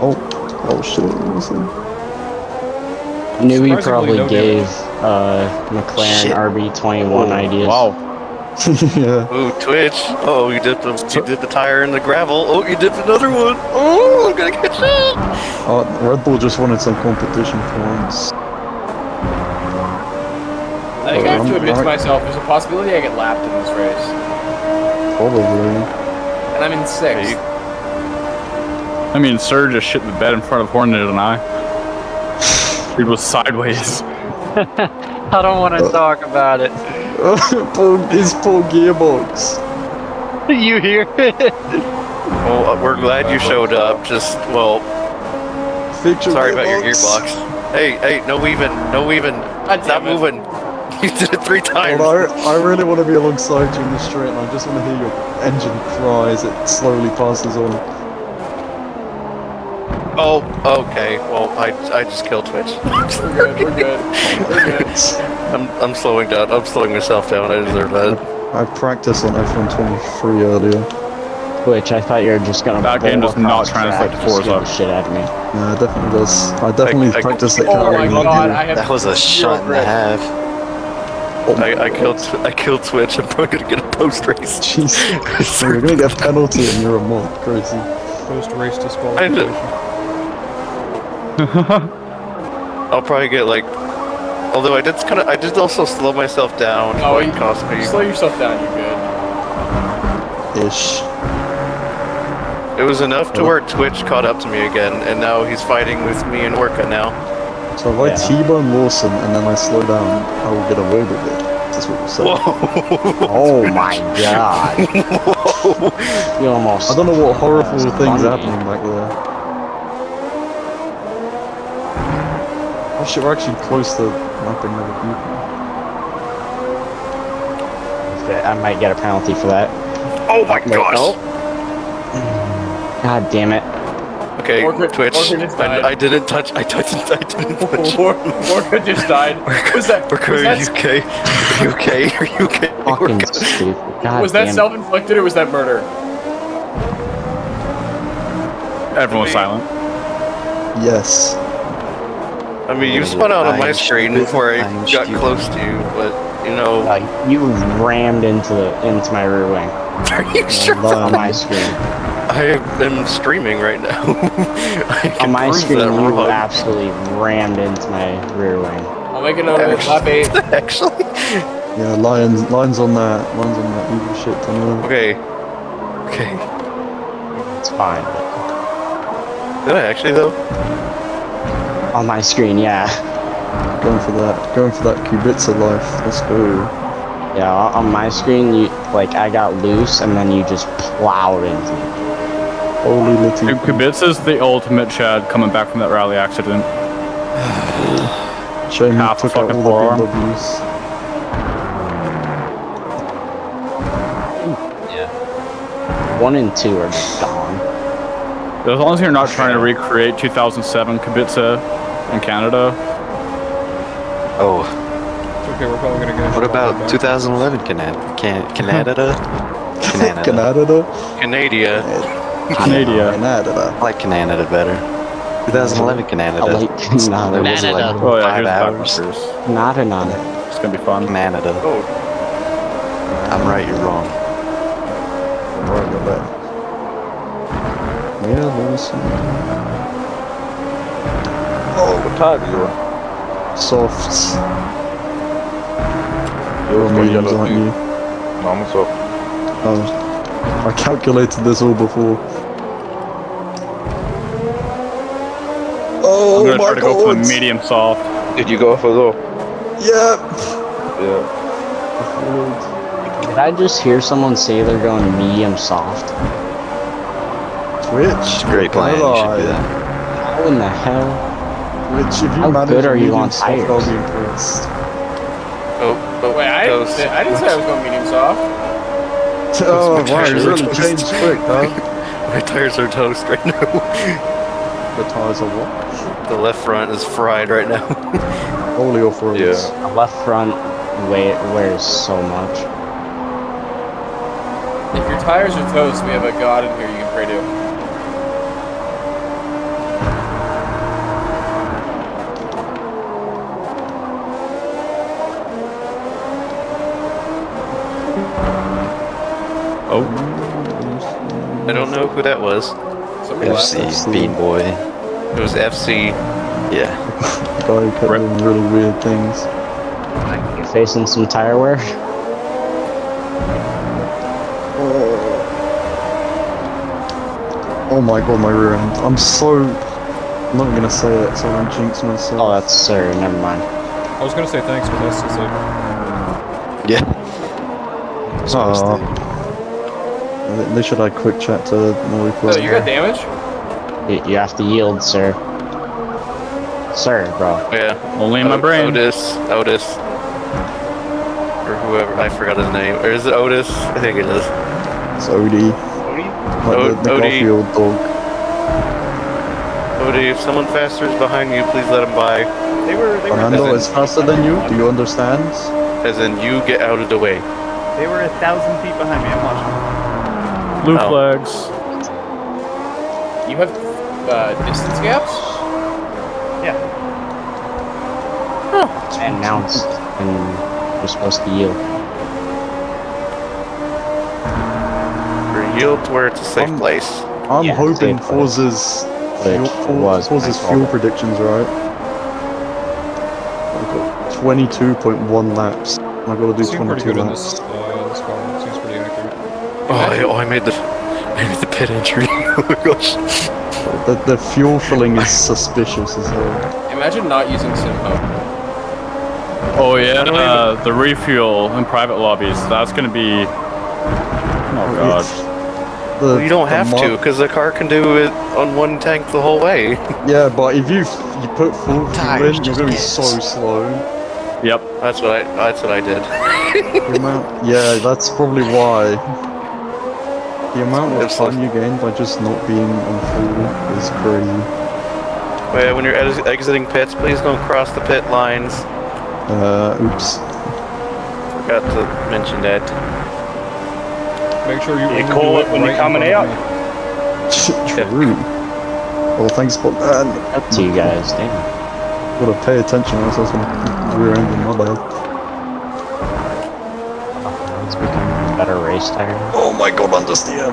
Oh, oh shit, listen. I knew he probably no gave uh, McLaren Shit. RB21 ideas. Wow. yeah. Ooh, Twitch. Oh, you dipped the you dipped the tire in the gravel. Oh, you dipped another one. Oh, I'm gonna get shot. Oh, Red Bull just wanted some competition for once. To admit to myself, there's a possibility I get lapped in this race. Probably. And I'm in sixth. I mean, Serge just shit the bed in front of Hornet and I. He was sideways. I don't want to talk about it. poor, his poor gearbox. you hear it? Well, uh, we're glad you showed up. Just well, Fix your sorry about your gearbox. gearbox. Hey, hey, no weaving, no weaving. Stop moving. You did it three times. Well, I, I really want to be alongside you in the straight, and I just want to hear your engine cry as it slowly passes on. Oh, okay. Well, I I just killed Twitch. We're good, we're good. We're good. I'm I'm slowing down. I'm slowing myself down. I deserve that. I practiced on F123 earlier. Which I thought you were just gonna. That game bowl does not across translate track to and scare Forza. the shit out of me. Yeah, it definitely does. I definitely I- practiced it. Oh my god, I have That was a shot and a grip. Half. I, I killed I killed Switch. I'm probably gonna get a post race. Jeez. So you're gonna get a penalty and you're a mod. Crazy. Post race I disqualification. did- I'll probably get like. Although I did kind of, I did also slow myself down. Oh, like, you cost me. slow yourself down. You're good. Ish. It was enough to where Twitch caught up to me again, and now he's fighting with me and Orca now. So if I Yeah. T-bone Lawson and then I slow down, I will get away with it. That's what oh you're saying. Whoa! Oh my god. You almost. I don't know what horrible That's things funny. are happening back there. Oh shit, we're actually close to mapping other people. I might get a penalty for that. Oh my Wait, gosh! oh. God damn it. Okay, Orca- Twitch. Orca just died. I, I didn't touch. I touched. I didn't touch. Or- Orca just died. Was that Orca, was are that, you okay? Are you okay? Are you okay? Fucking stupid. God was that self-inflicted or was that murder? Everyone was silent. Yes. I mean, you spun out on my screen stupid. where I I am got stupid. close to you, but you know. Like, you rammed into the into my rear wing Are you sure? on my screen. I am streaming right now. I can On my screen, you wrong. absolutely rammed into my rear wing. I'm make a note of it. Lap eight. Actually. Yeah, lions, lions on that, lions on that evil shit. Anyway. Okay. Okay. It's fine. Did I actually though? On my screen, yeah. Going for that, going for that Kubica life. Let's go. Yeah, on on my screen, you like I got loose and then you just plowed into me. Holy little. Dude, Kubica's the ultimate Chad coming back from that rally accident. Shame he half a took out fucking all forearm. the BWs. One and two are just gone. As long as you're not trying to recreate 2007 Kubica in Canada. Oh, It's okay, we're probably gonna get. what about 2011 Canada? Can Canada? Canada. Canada. Canada. Canada. Canada. I like Canada better. 2011 Canada. I like It was like Oh yeah, five here's hours. backbumpers. Not an It's gonna be fun. Canada. Oh, I'm right, you're wrong. Right, go back. Yeah, Lawson. Oh, what time is it? Softs. You're Or mediums, aren't you? No, I'm so. Oh, I calculated this all before. Oh I'm Oh gonna my try to go for the medium soft. Did you go for though? Yep. Yeah. Did I just hear someone say they're going medium soft? Twitch. Great plan. You should do that. How in the hell? Twitch, if you How manage good are you medium on soft, I'll tires? be impressed. Oh, oh, wait, I didn't, toast. say, I didn't say I was going medium soft. Oh, my wow, tires are really toast. changed quick, huh? My tires are toast right now. the tires are what? the left front is fried right now. Holy off roads. Yeah. The left front weigh, wears so much. If your tires are toast, we have a god in here you can pray to. Oh, I don't know who that was. Somebody laughed. FC Bean Boy. It was FC. Yeah. Guy who kept doing really weird things. You're facing some tire wear? Oh. oh my god, my rear end. I'm so. I'm not gonna say it, so I don't jinx myself. Oh, that's sir. Never mind. I was gonna say thanks, for this. just like. Yeah. Aw. They- They should have quick chat to Mori Oh, you got damage? You, you have to yield, sir. Sir, bro. Yeah. only in my O- brain. Otis. Otis. Or whoever. I forgot his name. Or is it Otis? I think it is. It's Odie. Like O- the, the Odie. Garfield dog. Odie, if someone faster is behind you, please let him by. They were. They were. Fernando As in- is faster than you. Do you understand? As in, you get out of the way. They were a thousand feet behind me. I'm watching. Blue Oh. flags. You have uh, distance gaps? Yeah. announced and we're supposed to yield. Or yield to where it's a safe Um, place. I'm Yeah, hoping same place. Forza's fuel, was Forza's fuel fault. predictions right. I've got 22.1 laps. I've got to do 22 good in laps. this, uh, this car. Seems pretty accurate. Oh, I, oh, I made the, I made the pit entry. oh my gosh. The, the fuel filling is suspicious as hell. Imagine not using Simpo. Oh yeah, don't uh, the refuel in private lobbies. That's gonna be. Oh god. It's- the- Well, you don't have mod- to, because the car can do it on one tank the whole way. Yeah, but if you you put full fuel in, you're gonna be so slow. Yep. That's what I. That's what I did. Yeah, that's probably why. The amount of It's like- time you gain by just not being on full is crazy. Wait, when you're ex- exiting pits, please don't cross the pit lines. Uh, oops. Forgot to mention that. Make sure you, You call it when you're coming out. me. True. Well, thanks, but man, Up to you guys, damn. gotta pay attention, else I was gonna rear end in my bad. It's becoming a better race tire. Oh my god, understeer.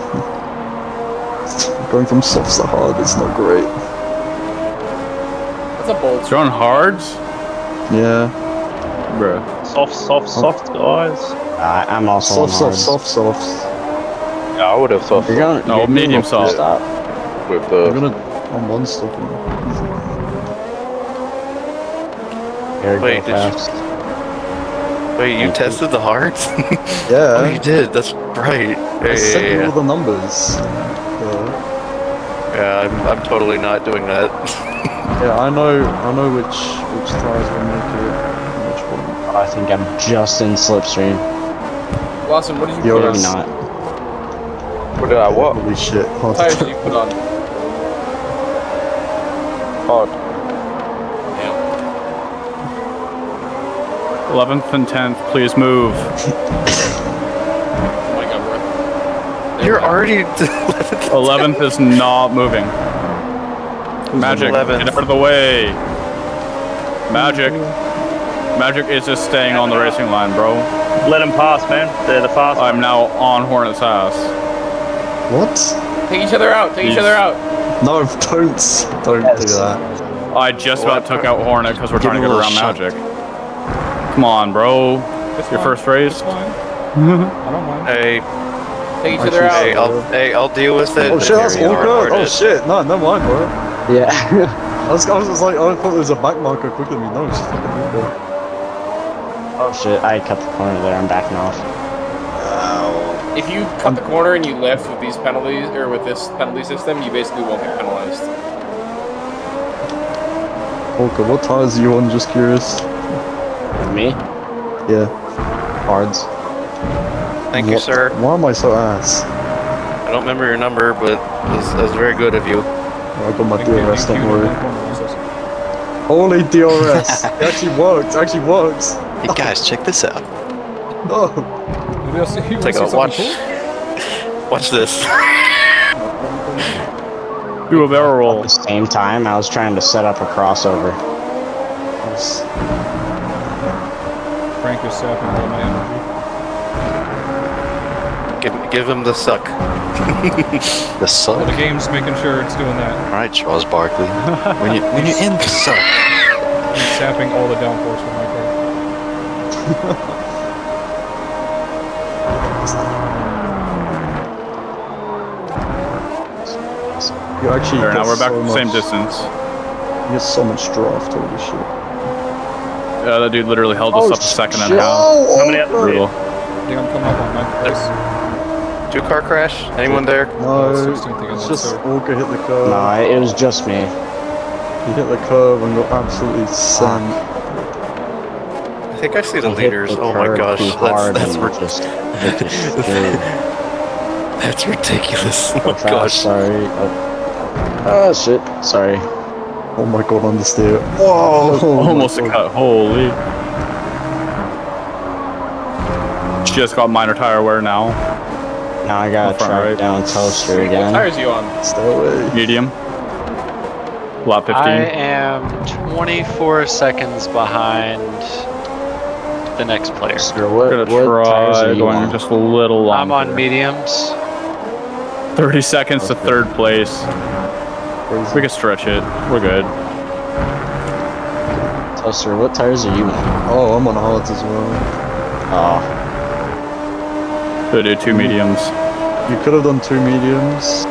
Going from soft to hard is not great. That's a bold. Throwing hards, Yeah. bruh. Soft, soft, oh. soft, guys. I, I'm also Soft, on soft, soft, soft. Yeah, I would have thought You're going. No, you're medium going soft. Stop. with I'm the. gonna. I'm one stopping. Here, Wait, did fast. You Thank you. tested the hearts? Yeah. oh, you did. That's right. Yeah, I yeah, sent you yeah, all the numbers. Uh, Yeah, I'm, I'm totally not doing that. yeah, I know. I know which which tires will make it. Which one. I think I'm just in slipstream. Lawson, what did you You're put on? Not. What did I what? Holy shit! What tires did you put on? Hard. 11th and 10th, please move. Oh my god, we're. there You're we already 11th is not moving. Magic, 11th? get out of the way. Magic. Magic is just staying on the racing line, bro. Let him pass, man. They're the fast. I'm now on Hornet's ass. What? Take each other out. Take each other out. No, don't don't do that. I just about took out Hornet because we're Give trying to get around little Magic. Come on, bro. It's Your fine. first race? It's fine. Mm-hmm. I don't mind. Hey, Take each other Actually, hey. I'll, hey, I'll deal with it. Oh shit, that's here you awkward. Oh shit, no, never mind, bro. Yeah. I was, I was just like, I thought there was a back marker quicker than me. No, it's fucking awkward. oh shit! I cut the corner there. I'm backing off. If you cut the corner and you lift with these penalties or with this penalty system, you basically won't get penalized. Okay, what tires are you on? Just curious. Me? Yeah. Cards. Thank you, sir. Why am I so ass? I don't remember your number, but it was, very good of you. I got my Thank DRS, don't worry. one corner, what's this? Holy DRS! it actually works, it actually works! Hey guys, check this out. No! Anybody else see- you wanna Take a something watch. cool? Watch this. Do a barrel roll. At the same time, I was trying to set up a crossover. Frank is sapping all my energy. Give, give him the suck. The Well, suck. the game's making sure it's doing that. All right, Charles Barkley. When you when you're in the suck, He's sapping all the downforce with my car. You actually There, now we're back so to the same distance. You get so much draft, holy shit. Yeah, that dude literally held us oh, up a second and a shit. half. Oh, How many up? Brutal. I think I'm coming up on ninth place. Two car crash? Anyone there? No, it's just go. Walker hit the curve. No, it was just me. He hit the curve and got absolutely sent. I think I see the I leaders. the Oh my gosh, that's hard that's and just hit the screen. that's ridiculous. Oh Go my gosh. Sorry. Oh. Oh shit. Sorry. Oh my god, understeer. Whoa! Oh my Almost a cut. Holy. just got minor tire wear now. Now I gotta Front track right. down Toaster What again. tires you on? Stay away. Medium. Lap 15. I am 24 seconds behind the next player. Toaster, what, Gonna what tires are try going on? just a little longer. I'm on mediums. 30 seconds to third place. We can stretch it. We're good. Toaster, what tires are you on? Oh, I'm on hards as well. Ah. So do two mediums. You could have done two mediums.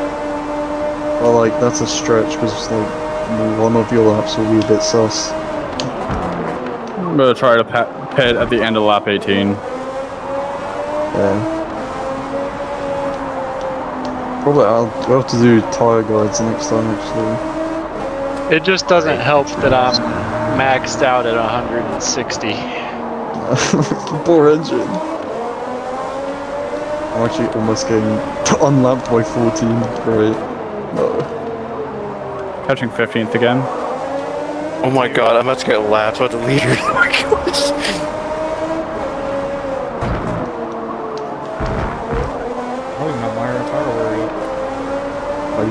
But like, that's a stretch because like, one of your laps will be a bit sus. I'm gonna try to pa- pit at the end of lap 18. Yeah. Probably I'll we'll have to do tire guides next time actually. It just doesn't help that I'm maxed out at 160. Poor engine. I'm actually almost getting unlapped by 14. Great. No. Catching 15th again. Oh my god, I'm about to get lapped by the leader. Oh my gosh.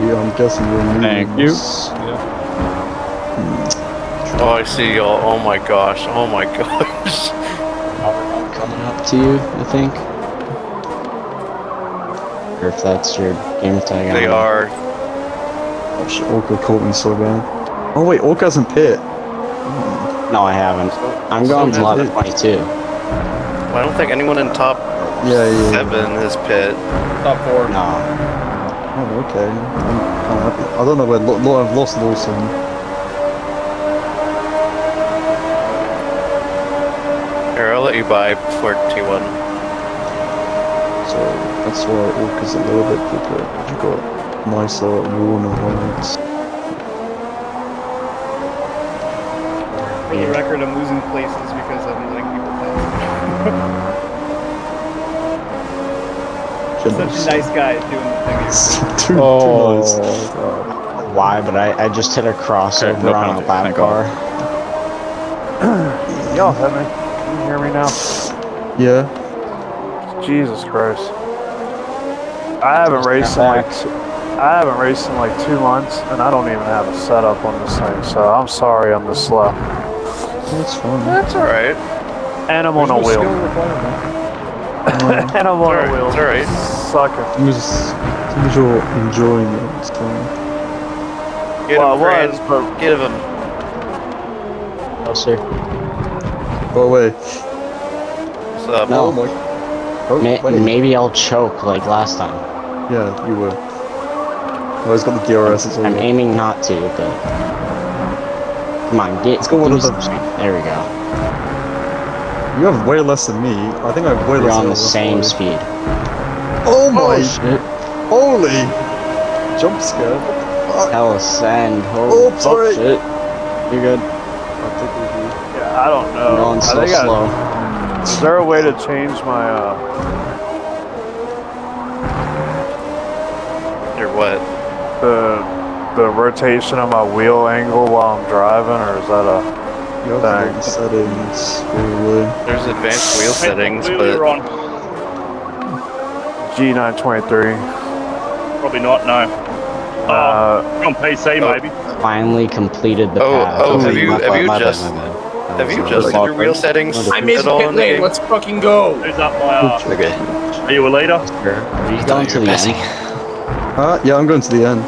You, I'm guessing you're Thank you. mediums. Yeah. Oh, I see y'all. Oh my gosh. Oh my gosh. coming up to you, I think. Or if that's your game tag. They are. Oh shit, Orca caught me so bad. Oh wait, Orca's in pit. No, I haven't. I'm So going to that's lap 22. Well, I don't think anyone in top Yeah, yeah. seven is pit. Top four. No. Oh, okay. I'm, I'm happy. I don't know where Lo- Lo- I've lost Lawson. Here, I'll let you buy before T1. So that's why Orca's a little bit quicker. You've got nicer Warner hards. For the record, I'm losing places Such a nice guy doing the thing. too, Oh. too nice. Why? But I, I just hit a crossover no on a penalty, lap thank car. Y'all have me. Can you hear me now? Yeah. Jesus Christ. I haven't raced in like two, I haven't raced in like two months, and I don't even have a setup on this thing. So I'm sorry I'm this slow. That's fine. That's alright. And I'm on a wheel. and I'm on a wheel. it's alright. Sucker. It was, it was you're enjoying it. It's fine. Get Well, him, I was, but Get him. Closer. By the way, What's up? No. oh. Oh, May, wait. maybe I'll choke like last time. Yeah, you were. I always got the DRS as well. I'm aiming not to, but. Come on, get. Let's go one do of the- There we go. You have way less than me. I think I have way We're less on than the you. same speed. Oh my! shit. Holy! Jump scare. Fuck. Hell send. Oh, Oh, sorry. shit. You're good. I think we do. yeah, I don't I'm know. going I so think I- slow. is there a way to change my uh You're what? the the rotation of my wheel angle while I'm driving, or is that a You have to go in settings, probably. There's advanced wheel settings, Wheel but on. G923? Probably not, no. Uh, Uh, on PC, Oh. maybe. Finally completed the Oh, path. oh, have you my have bad, you my just my bad. Have you adjusted like- your wheel settings I'm in at pit lane. game? Let's fucking go. Who's up my ass? Okay. Are you a leader? Are you going to the passing. end? Uh, yeah, I'm going to the end.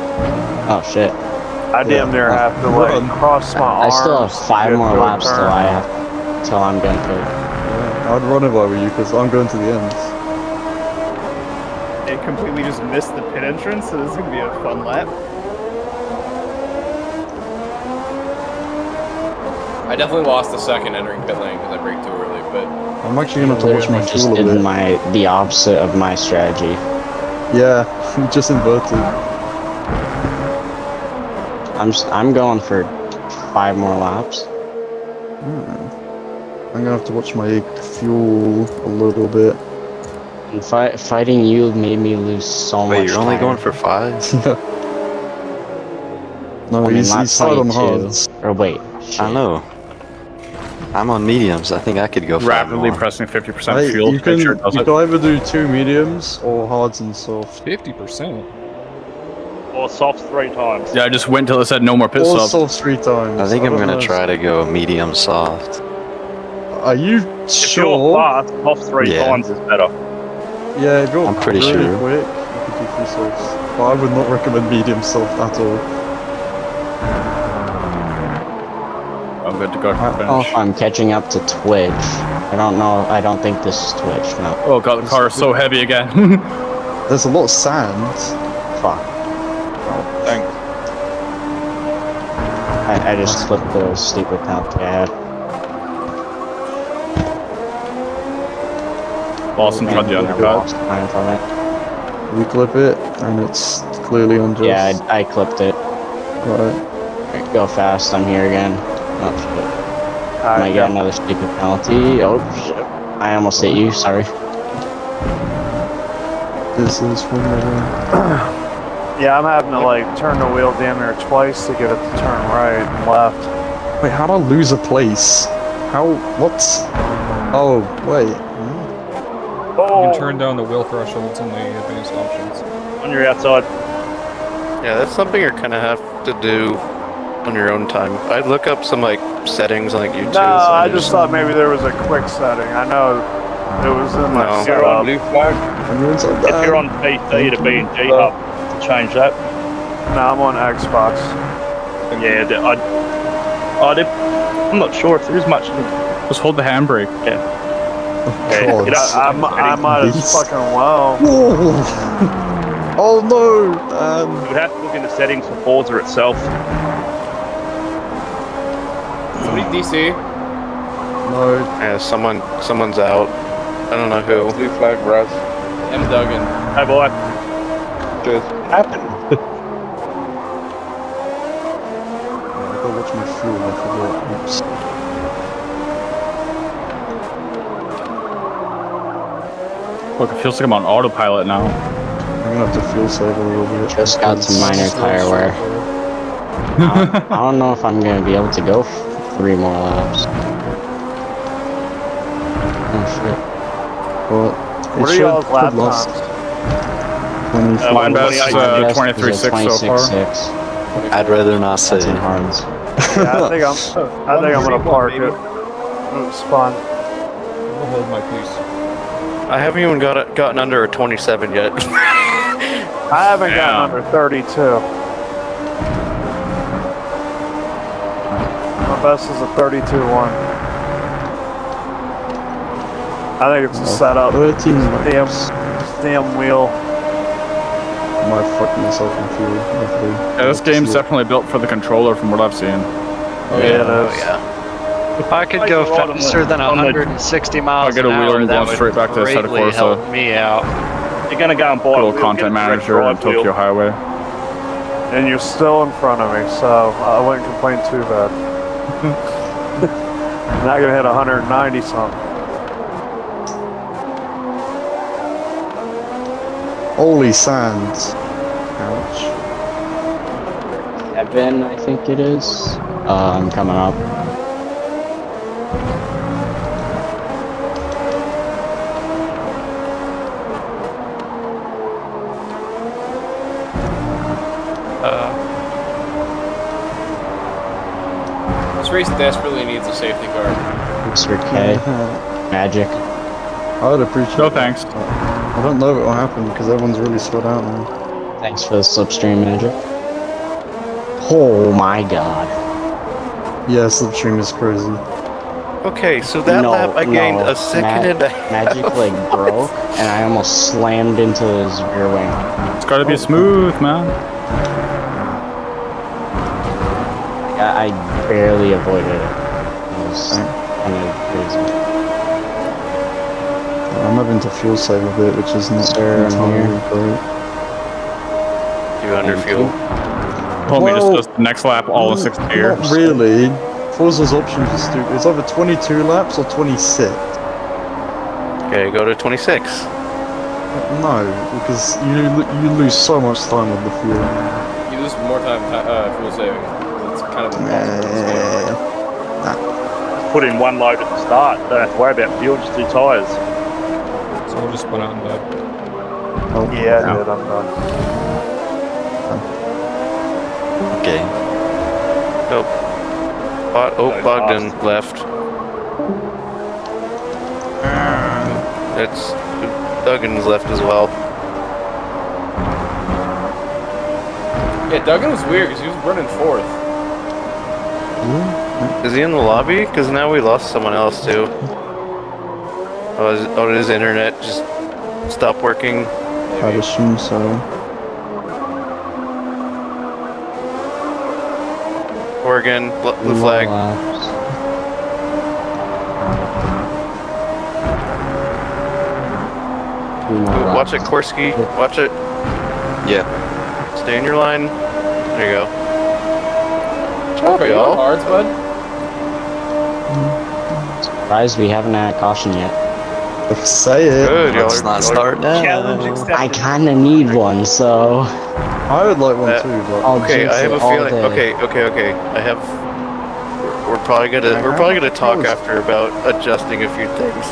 Oh shit. I damn near have to like Run. cross my I arms. still have five more laps till turn. I have till I'm done for. Yeah, I'd run if I were you because I'm going to the ends. It completely just missed the pit entrance, so this is gonna be a fun lap. I definitely lost the second entering pit lane because I braked too early, but I'm actually going to have to watch my Literally just fuel a did bit. my the opposite of my strategy. Yeah, just inverted. I'm s- I'm going for five more laps. Hmm. I'm gonna have to watch my fuel a little bit. And fi- fighting you made me lose so Wait, much. you're only time. going for five? no, I mean, he's, lap he's hard on 22. hards. Or wait, I know. I'm on mediums. I think I could go five Rapidly more. pressing 50% Hey, fuel you to can, make you can it. either do two mediums or hards and soft. 50%. Or soft three times. Yeah, I just went till it said no more pit Or stops. soft three times. I think I'm gonna know. try to go medium soft. Are you If you're sure? fast, soft three Yeah. times is better. Yeah, if you're I'm pretty really sure. quick, you could do three softs. But I would not recommend medium soft at all. I'm good to go I for don't know finish. if I'm catching up to Twitch. I don't know. I don't think this is Twitch. No. Oh god, the car is so heavy again. There's a lot of sand. Fuck. I, I just clipped the stupid penalty I had. Boston tried the I undercut. lost time from it. We clip it, and it's clearly unjust. Yeah, I, I clipped it. Right. Go fast. I'm here again. Oh shit. I Uh, might another stupid penalty. Oh shit. I almost hit you. Sorry. This is Formula Yeah, I'm having to like turn the wheel damn near twice to get it to turn right and left. Wait, how'd I lose a place? How? What's? Oh, wait. hmm. You Oh, can turn down the wheel thresholds in the advanced options. on your outside. Yeah, that's something you're gonna have to do on your own time. I'd look up some like settings on like YouTube. No, I just thought maybe there was a quick setting. I know it was in my No. If you're on blue flag, if you're that. on PC to B and G hub to change that. No, I'm on Xbox. Yeah, the- I, I did, I'm not sure if there is much. Just hold the handbrake. Yeah, God. you know, I, mi- I might as Beast. fucking well. Whoa. oh no, man. you would have to look into settings for Forza itself. Somebody DC. No. Yeah, someone someone's out. I don't know who. Blue flag, Russ. M. Duggan. Hey boy, I gotta watch my fuel, I forgot. Oops. Look, it feels like I'm on autopilot now. I'm gonna have to fuel save a little bit. Just got some minor tire wear. I don't- I don't know if I'm gonna be able to go f- three more laps. Oh shit. Well, What it are y'all's should lap last times? 24 Uh, Mine best is My uh, 23 is a 6 so far. 26.6. I'd rather not say. That's in hards. Yeah, I think I'm. I think I'm gonna park it. It's fun. I'll hold my peace. I haven't even got it, gotten under a 27 yet. I haven't Yeah. gotten under 32. My best is a 32-1. I think it's a setup. 13 Damn, laps. damn wheel. I might fuck myself in fuel. Yeah, this game's definitely built for the controller from what I've seen. Oh, yeah, it is. yeah. If I could Like go a lot on the- faster than on the- 160 miles I get a an wheel hour, and that going straight back to Assetto greatly Corsa. help me out. you're gonna go and buy a Little content get a direct manager on drive wheel. Tokyo Highway. And you're still in front of me, so I wouldn't complain too bad. I'm not gonna hit 190 something. Holy sands. Ouch. Evan, I think it is. Uh, I'm coming up. Uh, This race desperately needs a safety car. Mr. K. Magic. I would appreciate No it. thanks. I don't know what will happen because everyone's really spread out now. Thanks for the slipstream, Magic. Oh my god. Yeah, slipstream is crazy. Okay, so that No, lap I gained no. a second Ma- and a half. Magic like broke, and I almost slammed into his rear wing. It's gotta be oh. smooth, man. I, I barely avoided it. It was kind of crazy. I'm having to fuel save a bit, which is not there I'm entirely here. great. You under fuel. Told me Well, just does the next lap all the six Not gears. really. Forza's options are stupid. It's either 22 laps or 26. Okay, go to 26. No, because you you lose so much time with the fuel. You lose more time uh, fuel saving. It's kind of impossible. Nah. put in one load at the start. Don't have to worry about fuel, just do tyres. So just spin out and die. Oh, Yeah, dude, I'm done. Okay. Nope. Bog- oh, Bogdan left. That's Duggan's left as well. Yeah, Duggan was weird because he was running fourth. Hmm? Is he in the lobby? Because now we lost someone else too. Oh, is, oh, his internet just stopped working. I'd assume so. Organ, bl- blue flag. Watch it, Korski. Watch it. Yeah. Stay in your line. There you go. Job, Good y'all. Cards, bud. Surprised we haven't had caution yet. Say it. Good, y'all. Let's not start now. I kind of need one, so I would like one Uh, too, but I'll Okay, I have a feeling. day. Okay, okay, okay. I have. We're, we're probably gonna we're probably gonna talk after about adjusting a few things.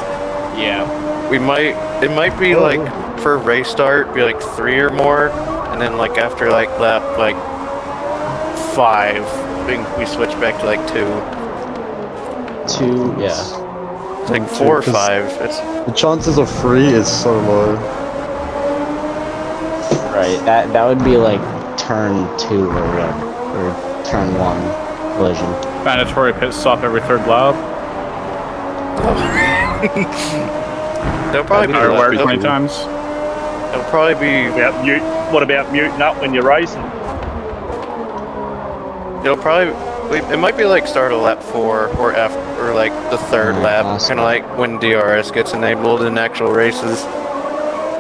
Yeah. We might. It might be like for race start, be like three or more, and then like after like lap like five, we, we switch back to like two. two, yeah. It's like four or five. It's the chances of free is so low. Right, that that would be like turn two or whatever, or turn one collision. Mandatory pit stop every third lap. they'll probably be. Tire wear they'll, 20 times. they'll probably be. About mute. What about muting up when you're racing? It'll probably. It might be like start of lap four or after, or like the third Alright, lap, awesome. kind of like when DRS gets enabled in actual races.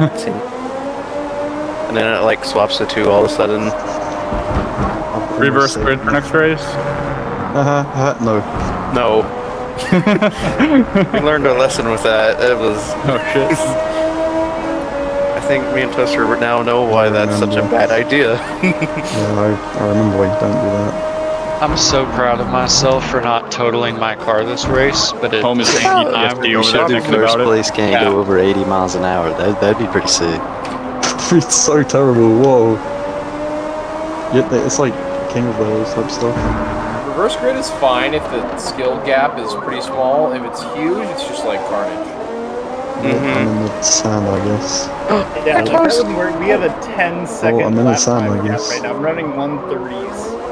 and then it like swaps to two all of a sudden. Reverse grid for next race. Uh huh. No. No. we learned our lesson with that. It was. Oh shit. I think me and Toaster now know why that's such a bad idea. Yeah, I, I remember why you don't do that. I'm so proud of myself for not totaling my car this race, but at Home the is same eighty- time, fifty You over should do first about it. place can't Yeah. go over 80 miles an hour. That, that'd be pretty sick. it's so terrible. Whoa. Yeah, it's like King of the Hills type stuff. Reverse grid is fine if the skill gap is pretty small. If it's huge, it's just like carnage. I'm in the sand, I guess. Yeah, that wouldn't work. We have a 10 second Oh, I'm in the lap sun, I guess. right now. I'm running 130s.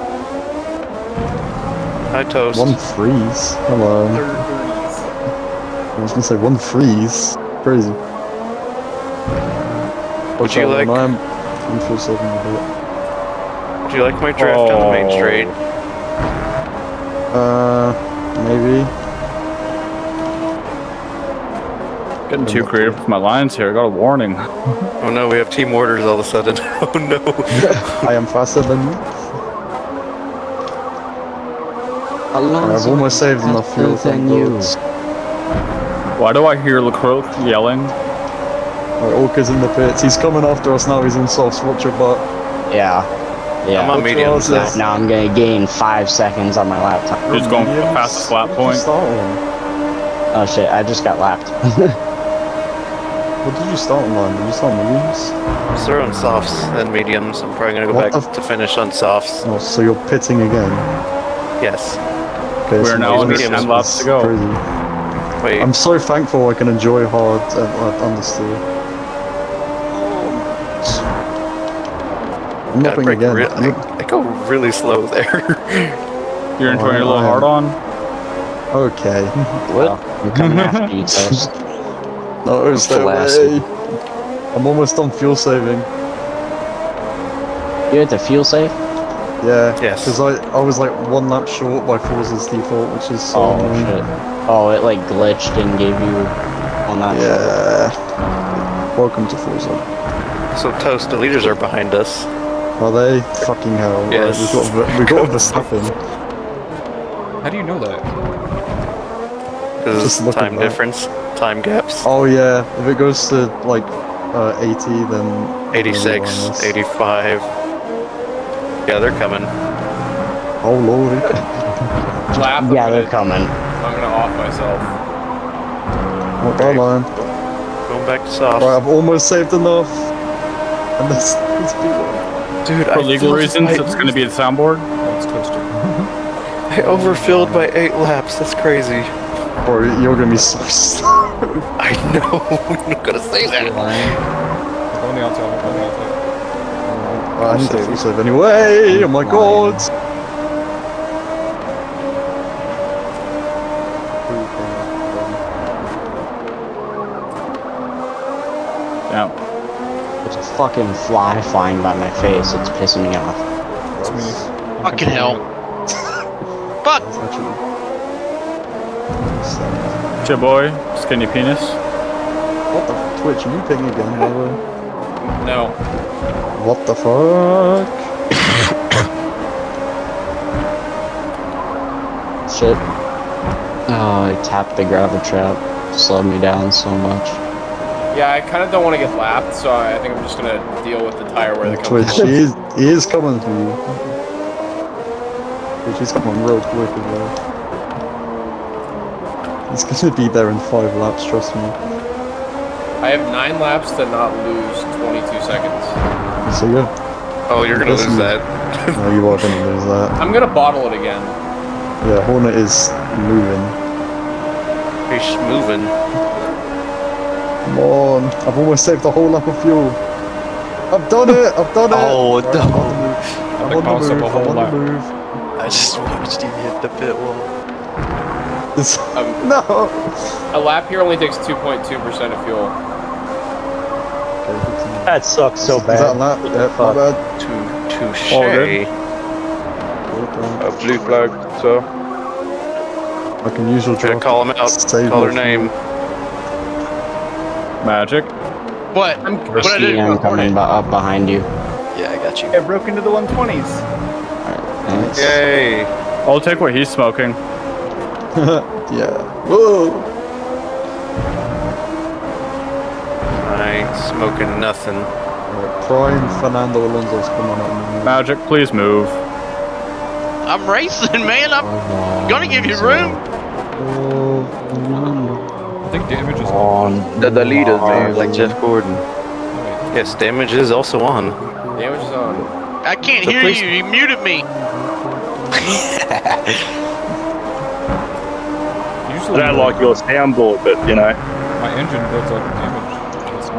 Hi, Toast. One freeze. Hello. 30s. I was gonna say one freeze. Crazy. Would you like? I'm, I'm full saving a Do you like my drift on the main Oh. straight? Uh, maybe. Getting too creative with my lines here. I got a warning. Oh no, we have team orders all of a sudden. Oh no. I am faster than you. I've almost saved enough fuel faster than than you. you. Why do I hear Leclerc yelling? Right, Orca's in the pits. He's coming after us now. He's in softs. Watch your butt. Yeah. Yeah. I'm on mediums. Now, now I'm gonna gain five seconds on my lap time. Who's going for the fastest lap point? Oh shit, I just got lapped. What did you start on line? Did you start on mediums? Start on softs and mediums. I'm probably gonna go What back the to finish on softs. Oh, so you're pitting again? Yes. Okay, We're now under mediums 10 laps is to go. Crazy. Wait. I'm so thankful I can enjoy hard on uh, understeer. I'm Gotta upping break again. re- I'm- I, I go really slow there. You're enjoying your little hard on? Okay. What? I'm coming after you, Toast. No, stay Flaccid. away. I'm almost done fuel saving. You had to fuel safe? Yeah. Yes. Because I, I was like one lap short by Forza's default, which is so Oh annoying. shit. Oh, it like glitched and gave you on that. Yeah. Welcome to Forza. so toast, the leaders are behind us. Are they? Fucking hell. Right, we've got, we've got Verstappen. How do you know that? Because Just look at time that. difference, time gaps. Oh yeah, if it goes to like uh, 80, then 86, 85. Yeah, they're coming. Oh lord. Laugh Yeah, they're coming. I'm gonna off myself. Not that line. Going back to soft. Right, I've almost saved enough. And this, this people. Dude, For I legal reasons, my- it's going to be the soundboard. That's. I overfilled by eight laps. That's crazy. Bro, you're gonna be so slow. I know. I'm not gonna say that. Go on the outside. Go on the outside. I need to full save anyway. Oh my god. Yeah. There's a fucking fly flying by my face. It's pissing me off. It's me. Fucking hell. Fuck! Your boy, skinny penis. What the Twitch? Are you picking again, by the way? No. What the fuck? Shit. Oh, I tapped the gravel trap. Slowed me down so much. Yeah, I kind of don't want to get lapped, so I think I'm just gonna deal with the tire where they come from. he is, he is coming for you. Twitch is coming real quick as well. He's gonna be there in five laps, trust me. I have nine laps to not lose 22 seconds. So yeah. Oh, you're gonna Listen, lose that. No, you are gonna lose that. I'm gonna bottle it again. Yeah, Hornet is moving. He's moving. Come on, I've almost saved the whole lap of fuel. I've done it! I've done it! Oh, Right, no. I'm on the move. I'm bounce up a on whole the lap. move. I just watched him hit the pit wall. This- Um, no! A lap here only takes 2.2% of fuel. That sucks so bad. Is that a bad. lap? Yeah, my bad. To touche. All good. A blue flag, so. Like unusual Gotta call him out. Save Call my her name. Magic. What? I'm, what I did? I'm coming bu- up behind you. Yeah, I got you. I broke into the 120s. Thanks. Yay. I'll take what he's smoking. yeah. Whoa! I ain't smoking nothing. Right, Prime Fernando Alonso's coming up. Magic, please move. I'm racing, man. I'm oh, gonna give you room. I think damage is oh, on. The, the leaders, man. Like Jeff Gordon. Yes, damage is also on. Damage is on. I can't So hear please- you. You muted me. usually I don't like your soundboard, but you know. my engine builds up damage. That's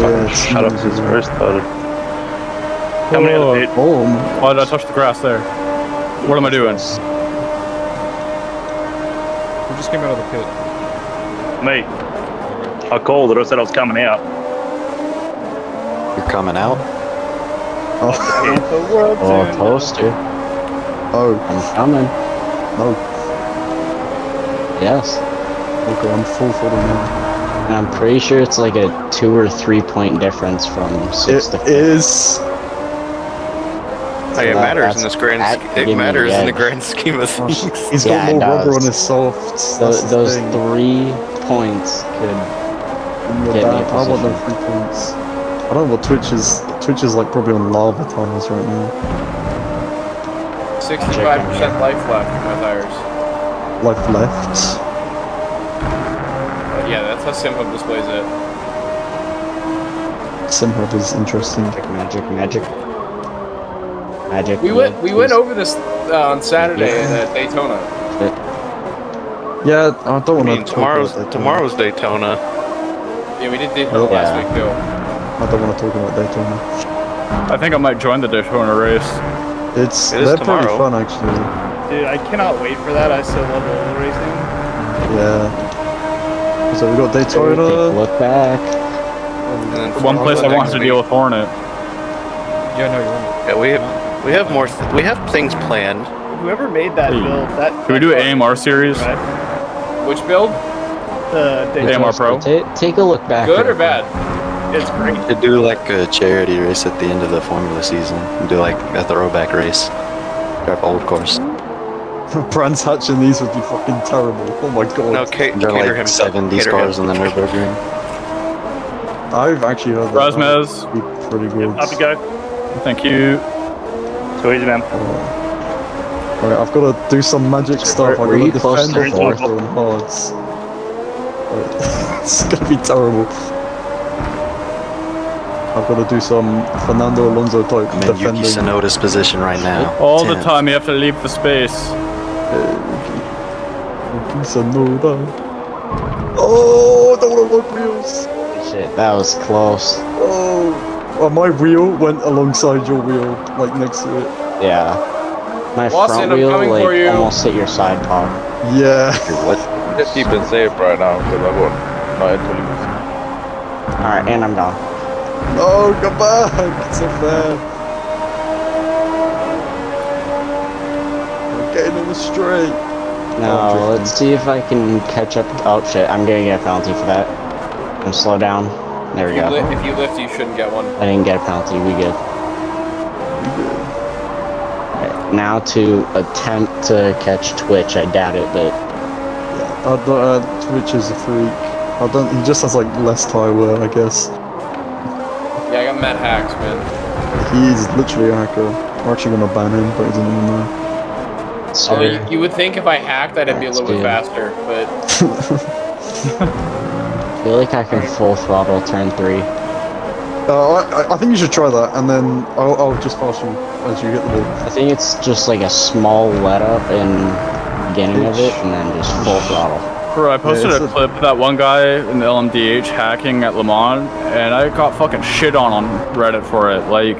Yeah, it's Shut up since first started. How many other pit? Boom. Why did I touch the grass there? What am I doing? it. We just came out of the pit. Me. I called it. I said I was coming out. You're coming out? Oh, The world's Oh, end. toaster. oh, I'm coming. No. Yes. Okay, I'm full for the now. And I'm pretty sure it's like a two or three point difference from six It to is. Hey, it matters in this grand. that sch- give It matters in the grand scheme of oh, things. He's Yeah, got it more rubber does. on his softs. Those, those three points could Yeah, get me a that- I want position. three points. I don't know what Twitch is. Twitch is like probably on lava tires right now. 65% life left in my tires. Life left. But yeah, that's how Simhub displays it. Simhub is interesting. magic, magic, magic. Magic. We went we went over this uh, on Saturday at Daytona. Yeah, I don't I want mean, to tomorrow's talk about Daytona. tomorrow's Daytona. Yeah, we did Daytona Oh, last yeah. week too. I don't want to talk about Daytona. I think I might join the Daytona race. It's It is they're pretty fun actually. Dude, I cannot wait for that. I still love oil racing. Yeah. So we got Take a Daytona. Look back. And then one place I won't next have to deal with Hornet. Yeah, no, you're right. Yeah, we we have more. Th- we have things planned. Whoever made that Hey. build, that. Can we do an AMR series? Right? Which build? The AMR Pro. Ta- take a look back. Good or bad? It's great. To do like a charity race at the end of the Formula season. Do like a throwback race. Drive old course. Brands hatching these would be fucking terrible. Oh my god. No, Kate, Drive cater like him. 70s cater cars him. on the Nürburgring. I've actually heard that. Rasmez. That would be pretty good. Up you go. Thank you. Too easy, man. Uh, alright, I've got to do some magic stuff. were I've you got to defend the fourth? fourth on it's gonna be terrible. I've got to do some Fernando Alonso type I'm in Yuki defending. Tsunoda's position right now. All the time you have to leave the space. Yuki Tsunoda. Oh, don't want wheels. Shit, that was close. Oh, well, my wheel went alongside your wheel, like next to it. Yeah. My Watson, front wheel like almost hit your side pod. Yeah. What? Just keeping safe right now because I got not into Alright, and I'm gone. No, come back. It's not fair. We're getting in the straight. Now, drifting. let's see if I can catch up. Oh shit, I'm gonna get a penalty for that. I'm slow down. There we If go. li- if you lift, you shouldn't get one. I didn't get a penalty, we good. Alright, now to attempt to catch Twitch, I doubt it, but I don't, uh, Twitch is a freak. I don't. He just has like less tire wear, I guess. Yeah, I got mad hacks, man. He's literally a hacker. We're actually gonna ban him, but he doesn't even know. So Although you, you would think if I hacked that I'd be a little bit faster, but I feel like I can full throttle turn three. Uh, I, I- I think you should try that, and then I'll, I'll just pass you as you hit the ball. I think it's just like a small let up in beginning of it, and then just full throttle. Bro, I posted it's a a- clip of that one guy in the LMDH hacking at Le Mans, and I got fucking shit on on Reddit for it. Like,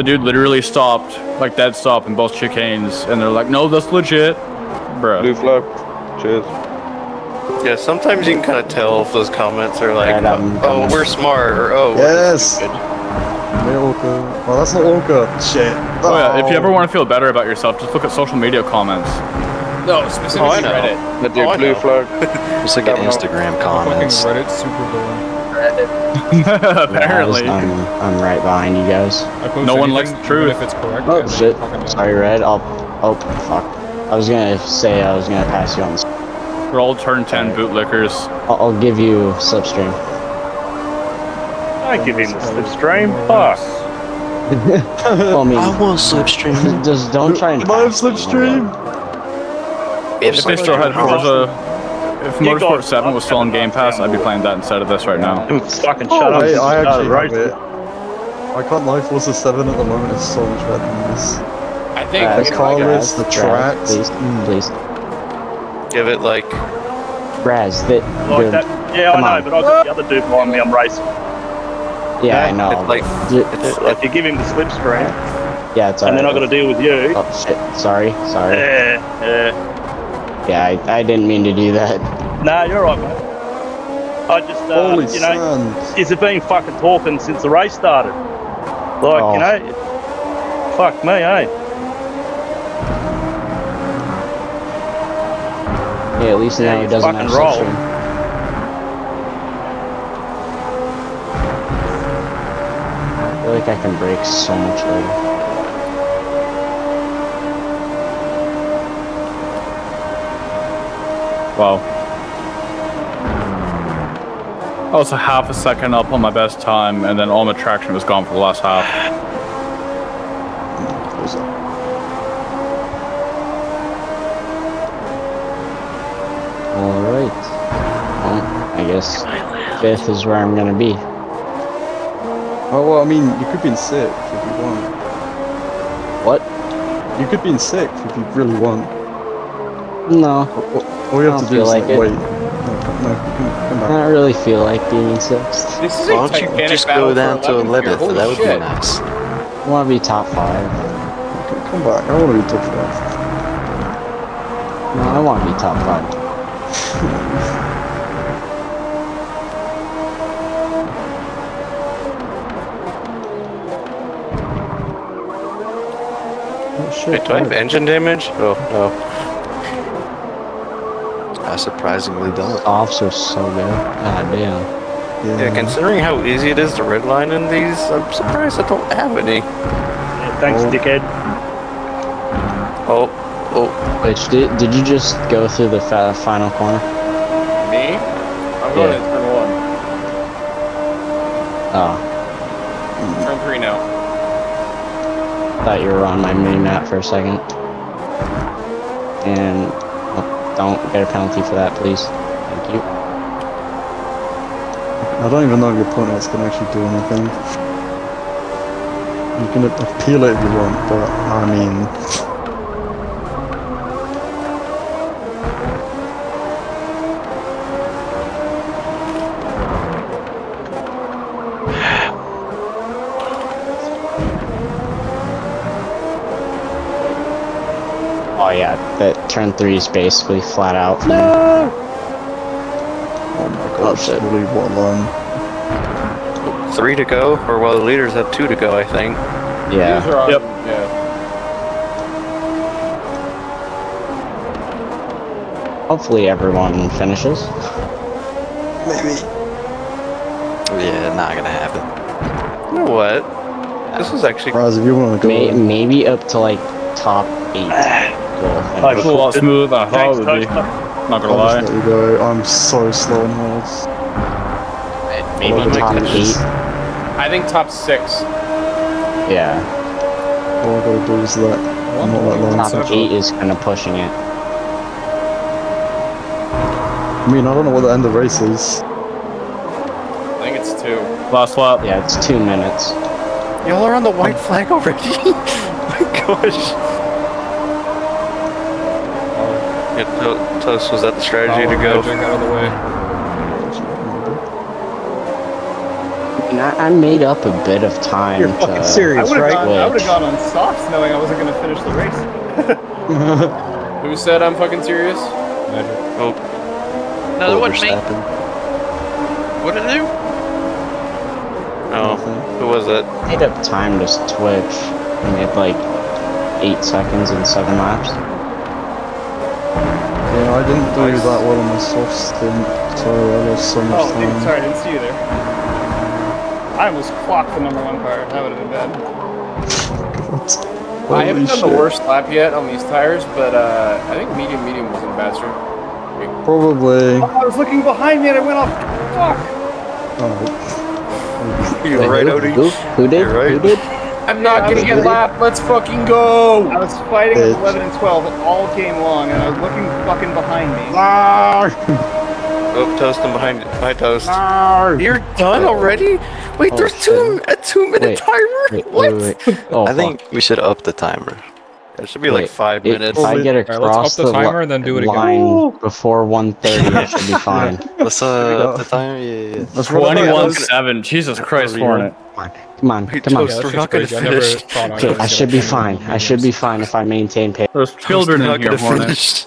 the dude literally stopped, like dead stop in both chicanes, and they're like, "No, that's legit, bro." Blue flag. Cheers. Yeah, sometimes you can kind of tell if those comments are like, Right, I'm oh, coming. we're smart, or oh, we're Yes. stupid. Hey, Orca. Oh, that's not Orca. Shit. Oh yeah, if you ever oh. want to feel better about yourself, just look at social media comments. no, specifically Oh, I know. Reddit. Let your Oh, I blue know. flag. Just look at Instagram Fucking comments. Reddit super villain. Apparently. Yeah, I was- I'm, I'm right behind you guys. No one anything, likes the truth. If it's correct. Oh and shit. Sorry, Red. I'll. Oh fuck. I was gonna say I was gonna pass you on. The, We're all turn 10 bootlickers. I'll, I'll give you slipstream. Don't give him the slipstream. Fuck. I mean, want slipstream. just don't try and. Can I have slipstream? If they still had Forza, if You Motorsport 7 was still on Game Pass, I'd be playing that instead of this right now. Dude, fucking shut up. Hey, I Uh, actually right. it. I can't lie, Forza 7 at the moment is so much better than this. I think Razz, The you're car right. the Razz, tracks. please, mm. please. Give it like, Razz, that. Like dude, that. Yeah, Come I know, on. but I've got the other dude behind me. I'm racing. Yeah, I know. it's like, Dude, it's, Like, you give him the slipstream, yeah, it's and then I've got alright. to deal with you. Oh shit! Sorry, sorry. Yeah, yeah. Yeah, I, I didn't mean to do that. Nah, you're right, mate. I just, uh, Holy you know, sand. is it been fucking talking since the race started? Like, Oh. you know, fuck me, eh? Yeah, at least Yeah, now you it doesn't fucking have roll. slipstream. I feel like I can break so much later. Wow. I was a half a second up on my best time, and then all my traction was gone for the last half. Close up. Alright. Well, I guess fifth is where I'm gonna be. Oh, well, I mean, you could be in sixth if you want. What? You could be in sixth if you really want. No, All, all you I have don't to do feel is like like, it. wait. No, no, come, come I don't really feel like being in sixth. This is Why don't you just go down to 11th here. 11th? Holy That would shit. be nice. I want to be top five. Come, come back. I want to be top five. No, I want to be top five. Oh, shit. wait, do I have engine damage? Oh, no. I surprisingly don't. Offs are so good. God ah, damn. Yeah, considering how easy it is to redline in these, I'm surprised I don't have any. Yeah, thanks, Oh. dickhead. Oh, oh, Which did did you just go through the fa- final corner? Me? I'm going Yeah. in turn one. Oh, Turn three now. thought you were on my mini map for a second. And don't get a penalty for that, please. Thank you. I don't even know if your point is can actually do anything. You can appeal it if you want, but I mean, Oh that turn three is basically flat out. No! Oh my gosh, oh, really, what a line. Three to go, or well, the leaders have two to go, I think. Yeah. On, Yep. Yeah. Hopefully everyone finishes. Maybe. Yeah, not gonna happen. You know what? This was actually. Razz, if you want to go, May, maybe up to like top eight. will That was a lot smoother than I thought it would be. Not gonna lie. just let you go. I'm so slow in horse. Maybe Well, top like eight. I think top six. Yeah. All I gotta do is let. I'm not that long. Top eight is kind of pushing it. I mean, I don't know what the end of race is. I think it's two. Last lap. Yeah, it's two minutes. Y'all are on the white flag already. My gosh. Yeah, To- Toast, was that the strategy to go? Magic out of the way. I, I made up a bit of time You're to fucking serious, switch. right? I would have gone on softs knowing I wasn't gonna finish the race. Who said I'm fucking serious? Magic. Oh, No, that wasn't me. What did it do? oh, who was it? I made up time to switch. I made like eight seconds in seven laps. Yeah, I didn't do that well on my soft stint, so I lost so much Oh, dude, time. sorry, I didn't see you there. I almost clocked the number one car. That would have been bad. I haven't Holy done the worst lap yet on these tires, but uh, I think medium medium was in faster. Probably. Oh, I was looking behind me and I went off. Fuck. Oh. You're right, Odie. Who, who did? You're right. Who did? I'm not gonna get lap. Let's fucking go. I was fighting with 11 and 12 all game long, and I was looking fucking behind me. Oh, Toast, I'm behind you. Hi, Toast. You're done already? Wait, Oh, there's two a two minute Wait, timer. Wait, what? wait, wait. Oh, I think we should up the timer. It should be like five If- minutes. If I get Alright, across let's up the li- timer and then do it again. line before 1:30, it should be fine. Let's uh, up the timer. Yeah, yeah. yeah. That's what I 21 7. Jesus Christ, Hornet. Come on, Wait, come on. We're not gonna crazy. I finish. I Okay, I should be fine. in I should be fine if I maintain pace. There's children We're in not here, gonna Hornet.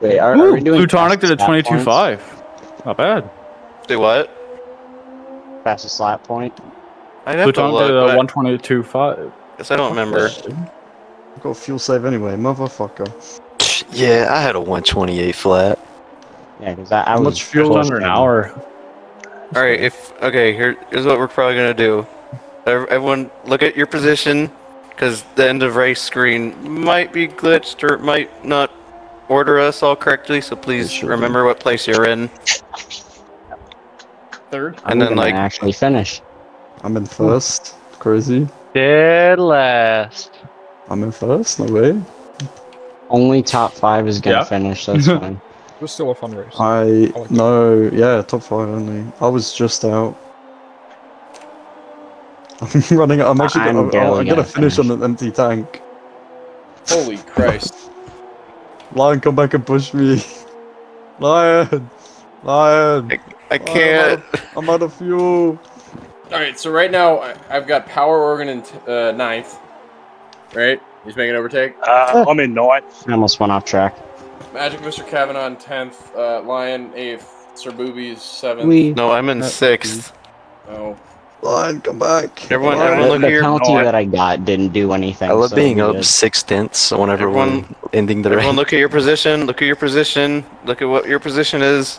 Wait, are, are Ooh, we doing Plutonic did a fastest lap 22 5. Not bad. Do what? points? Fastest lap point. I'd have to Plutonic did a but I 122 5. guess I don't remember. I got fuel save anyway, motherfucker. Yeah, I had a 128 flat. Yeah, because I, I How was much fuel under an to- hour. All right, if okay, here, here's what we're probably gonna do. Everyone, look at your position, because the end of race screen might be glitched or it might not order us all correctly. So please should be. remember what place you're in. Third. I'm And then, like- actually finish. I'm in first. Crazy. Dead last. I'm in first. No way. Only top five is gonna Yeah. finish. That's fine. It was still a fun race. I like it. no. Yeah, top five only. I was just out. I'm running. I'm actually. I'm gonna, I'm, I'm gonna gonna finish, finish. on an empty tank. Holy Christ. Lion, come back and push me. Lion. Lion. I can't. I'm out of fuel. All right, so right now I- I've got Power Organ in t- uh, ninth. Right, he's making overtake. Uh, I'm in ninth. I almost went off track. Magic Mr. Kavanaugh in tenth. Uh, Lion eighth. Sir Boobies seventh. We. No, I'm in sixth. Oh, Lion, come back. Everyone, Lion. everyone, look the at your. penalty no, that I got didn't do anything. I love so being up did. six tenths whenever Everyone- we're ending the race. Everyone, race. look at your position. Look at your position. Look at what your position is.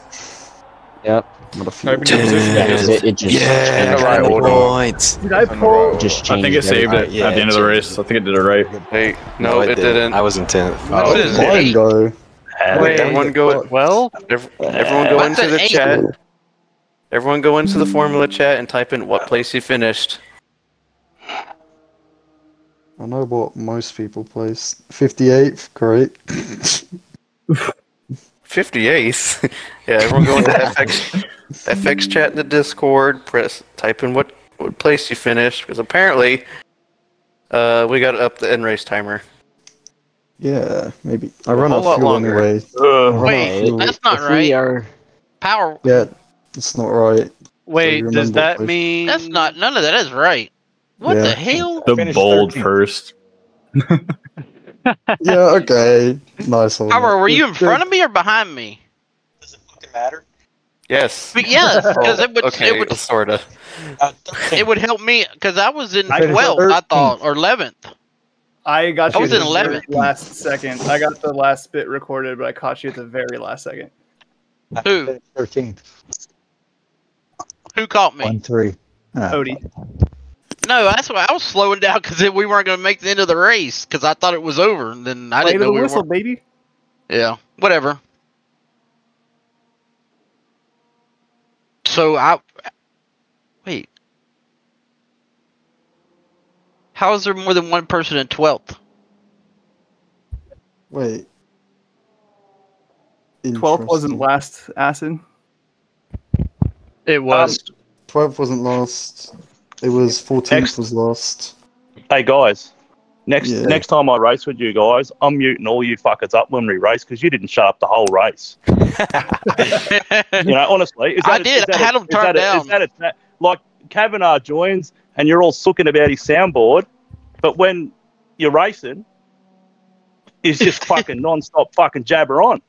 Yep. I'm out of fuel. Type in your position. Yeah, Yes. it, it just Yeah, changed right everything. points. Did I pull? Just I changed think it saved everything. it Yeah, at the end of the race. I think it did it right. Hey, no, it didn't. I was in tenth. What is Lion it? Wait, everyone go. Well, ev- Everyone go What's into the eight? chat. Everyone go into the formula chat and type in what place you finished. I know what most people place. 58th, great. 58th. yeah, everyone go into FX, FX chat in the Discord. Press type in what, what place you finished because apparently uh, we got up the end race timer. Yeah, maybe. I run A out whole of lot fuel longer. anyway. Uh, I run out of Wait, fuel. that's not if right. are Power. Yeah, it's not right. Wait, you does that please. mean That's not. None of that is right. What Yeah. the hell? The Finished bold 13th. first. Yeah, okay. Nice one. Power, were you in Good- front of me or behind me? Does it fucking matter? Yes. But yes, because it would okay, it would sort of. it would help me because I was in I twelfth, I thought, or eleventh. I got I you was at in the last second. I got the last bit recorded, but I caught you at the very last second. Who 13th. who caught me? One three. Ah, Odie. No, that's why I was slowing down because we weren't going to make the end of the race because I thought it was over. And then I Play didn't to know the we whistle, were. baby. Yeah, whatever. So I wait. How is there more than one person in twelfth? Wait. 12th wasn't last acid. it was? 12th wasn't last. It was 14th Next. was last. Hey guys, next Yeah. next time I race with you guys, I'm muting all you fuckers up when we race because you didn't shut up the whole race. You know, honestly, is I that a- did. is that I had a- 'em is turned that a- down. Is that a, like Kavanaugh joins and you're all sooking about his soundboard, but when you're racing, he's just fucking non-stop fucking jabber on.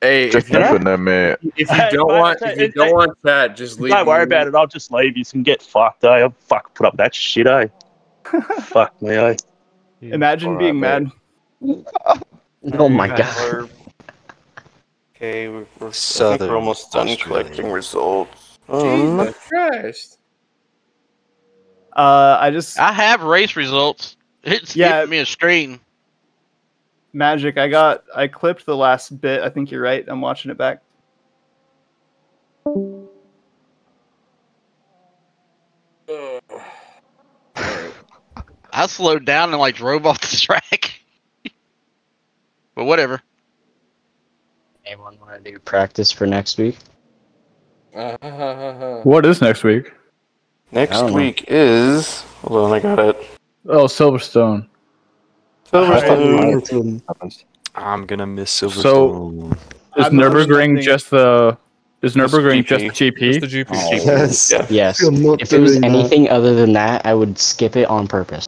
Hey, Just if you, keeping them man. if you don't want- if you don't want that, just leave. Don't worry about it. I'll just leave you and get fucked. Eh? I'll fuck put up that shit. Eh? fuck me. Eh? Imagine being mad. Oh my god. Tyler. Okay, we're, we're, I think we're almost done Australia. collecting results. Um, Jesus Christ. Uh, I just I have race results. It's Yeah. giving me a screen. magic. I got. I clipped the last bit. I think you're right. I'm watching it back. I slowed down and like drove off the track. but whatever. Anyone want to do practice for next week? What is next week? Next I know. week is. Hold on, I got it. Oh, Silverstone. Silverstone. I'm gonna miss So- Silverstone. Is I'm Nurburgring just the? Is Nurburgring just GP. the GP? Just the GP. Oh. Yes. Yeah. Yes. If it was doing that. anything other than that, I would skip it on purpose.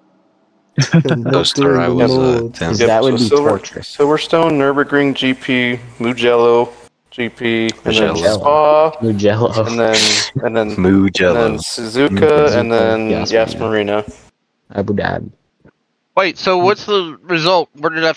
You're Those doing I was uh, Lord. 10. Yep. That would be Silver, torture. Silverstone, Nurburgring GP, Mugello GP, and then Mugello. Spa, Mugello. and then and then and then Suzuka, and then Yas Yas Marina. Marina. Abu Dhabi. Wait, so what's the result? Where did I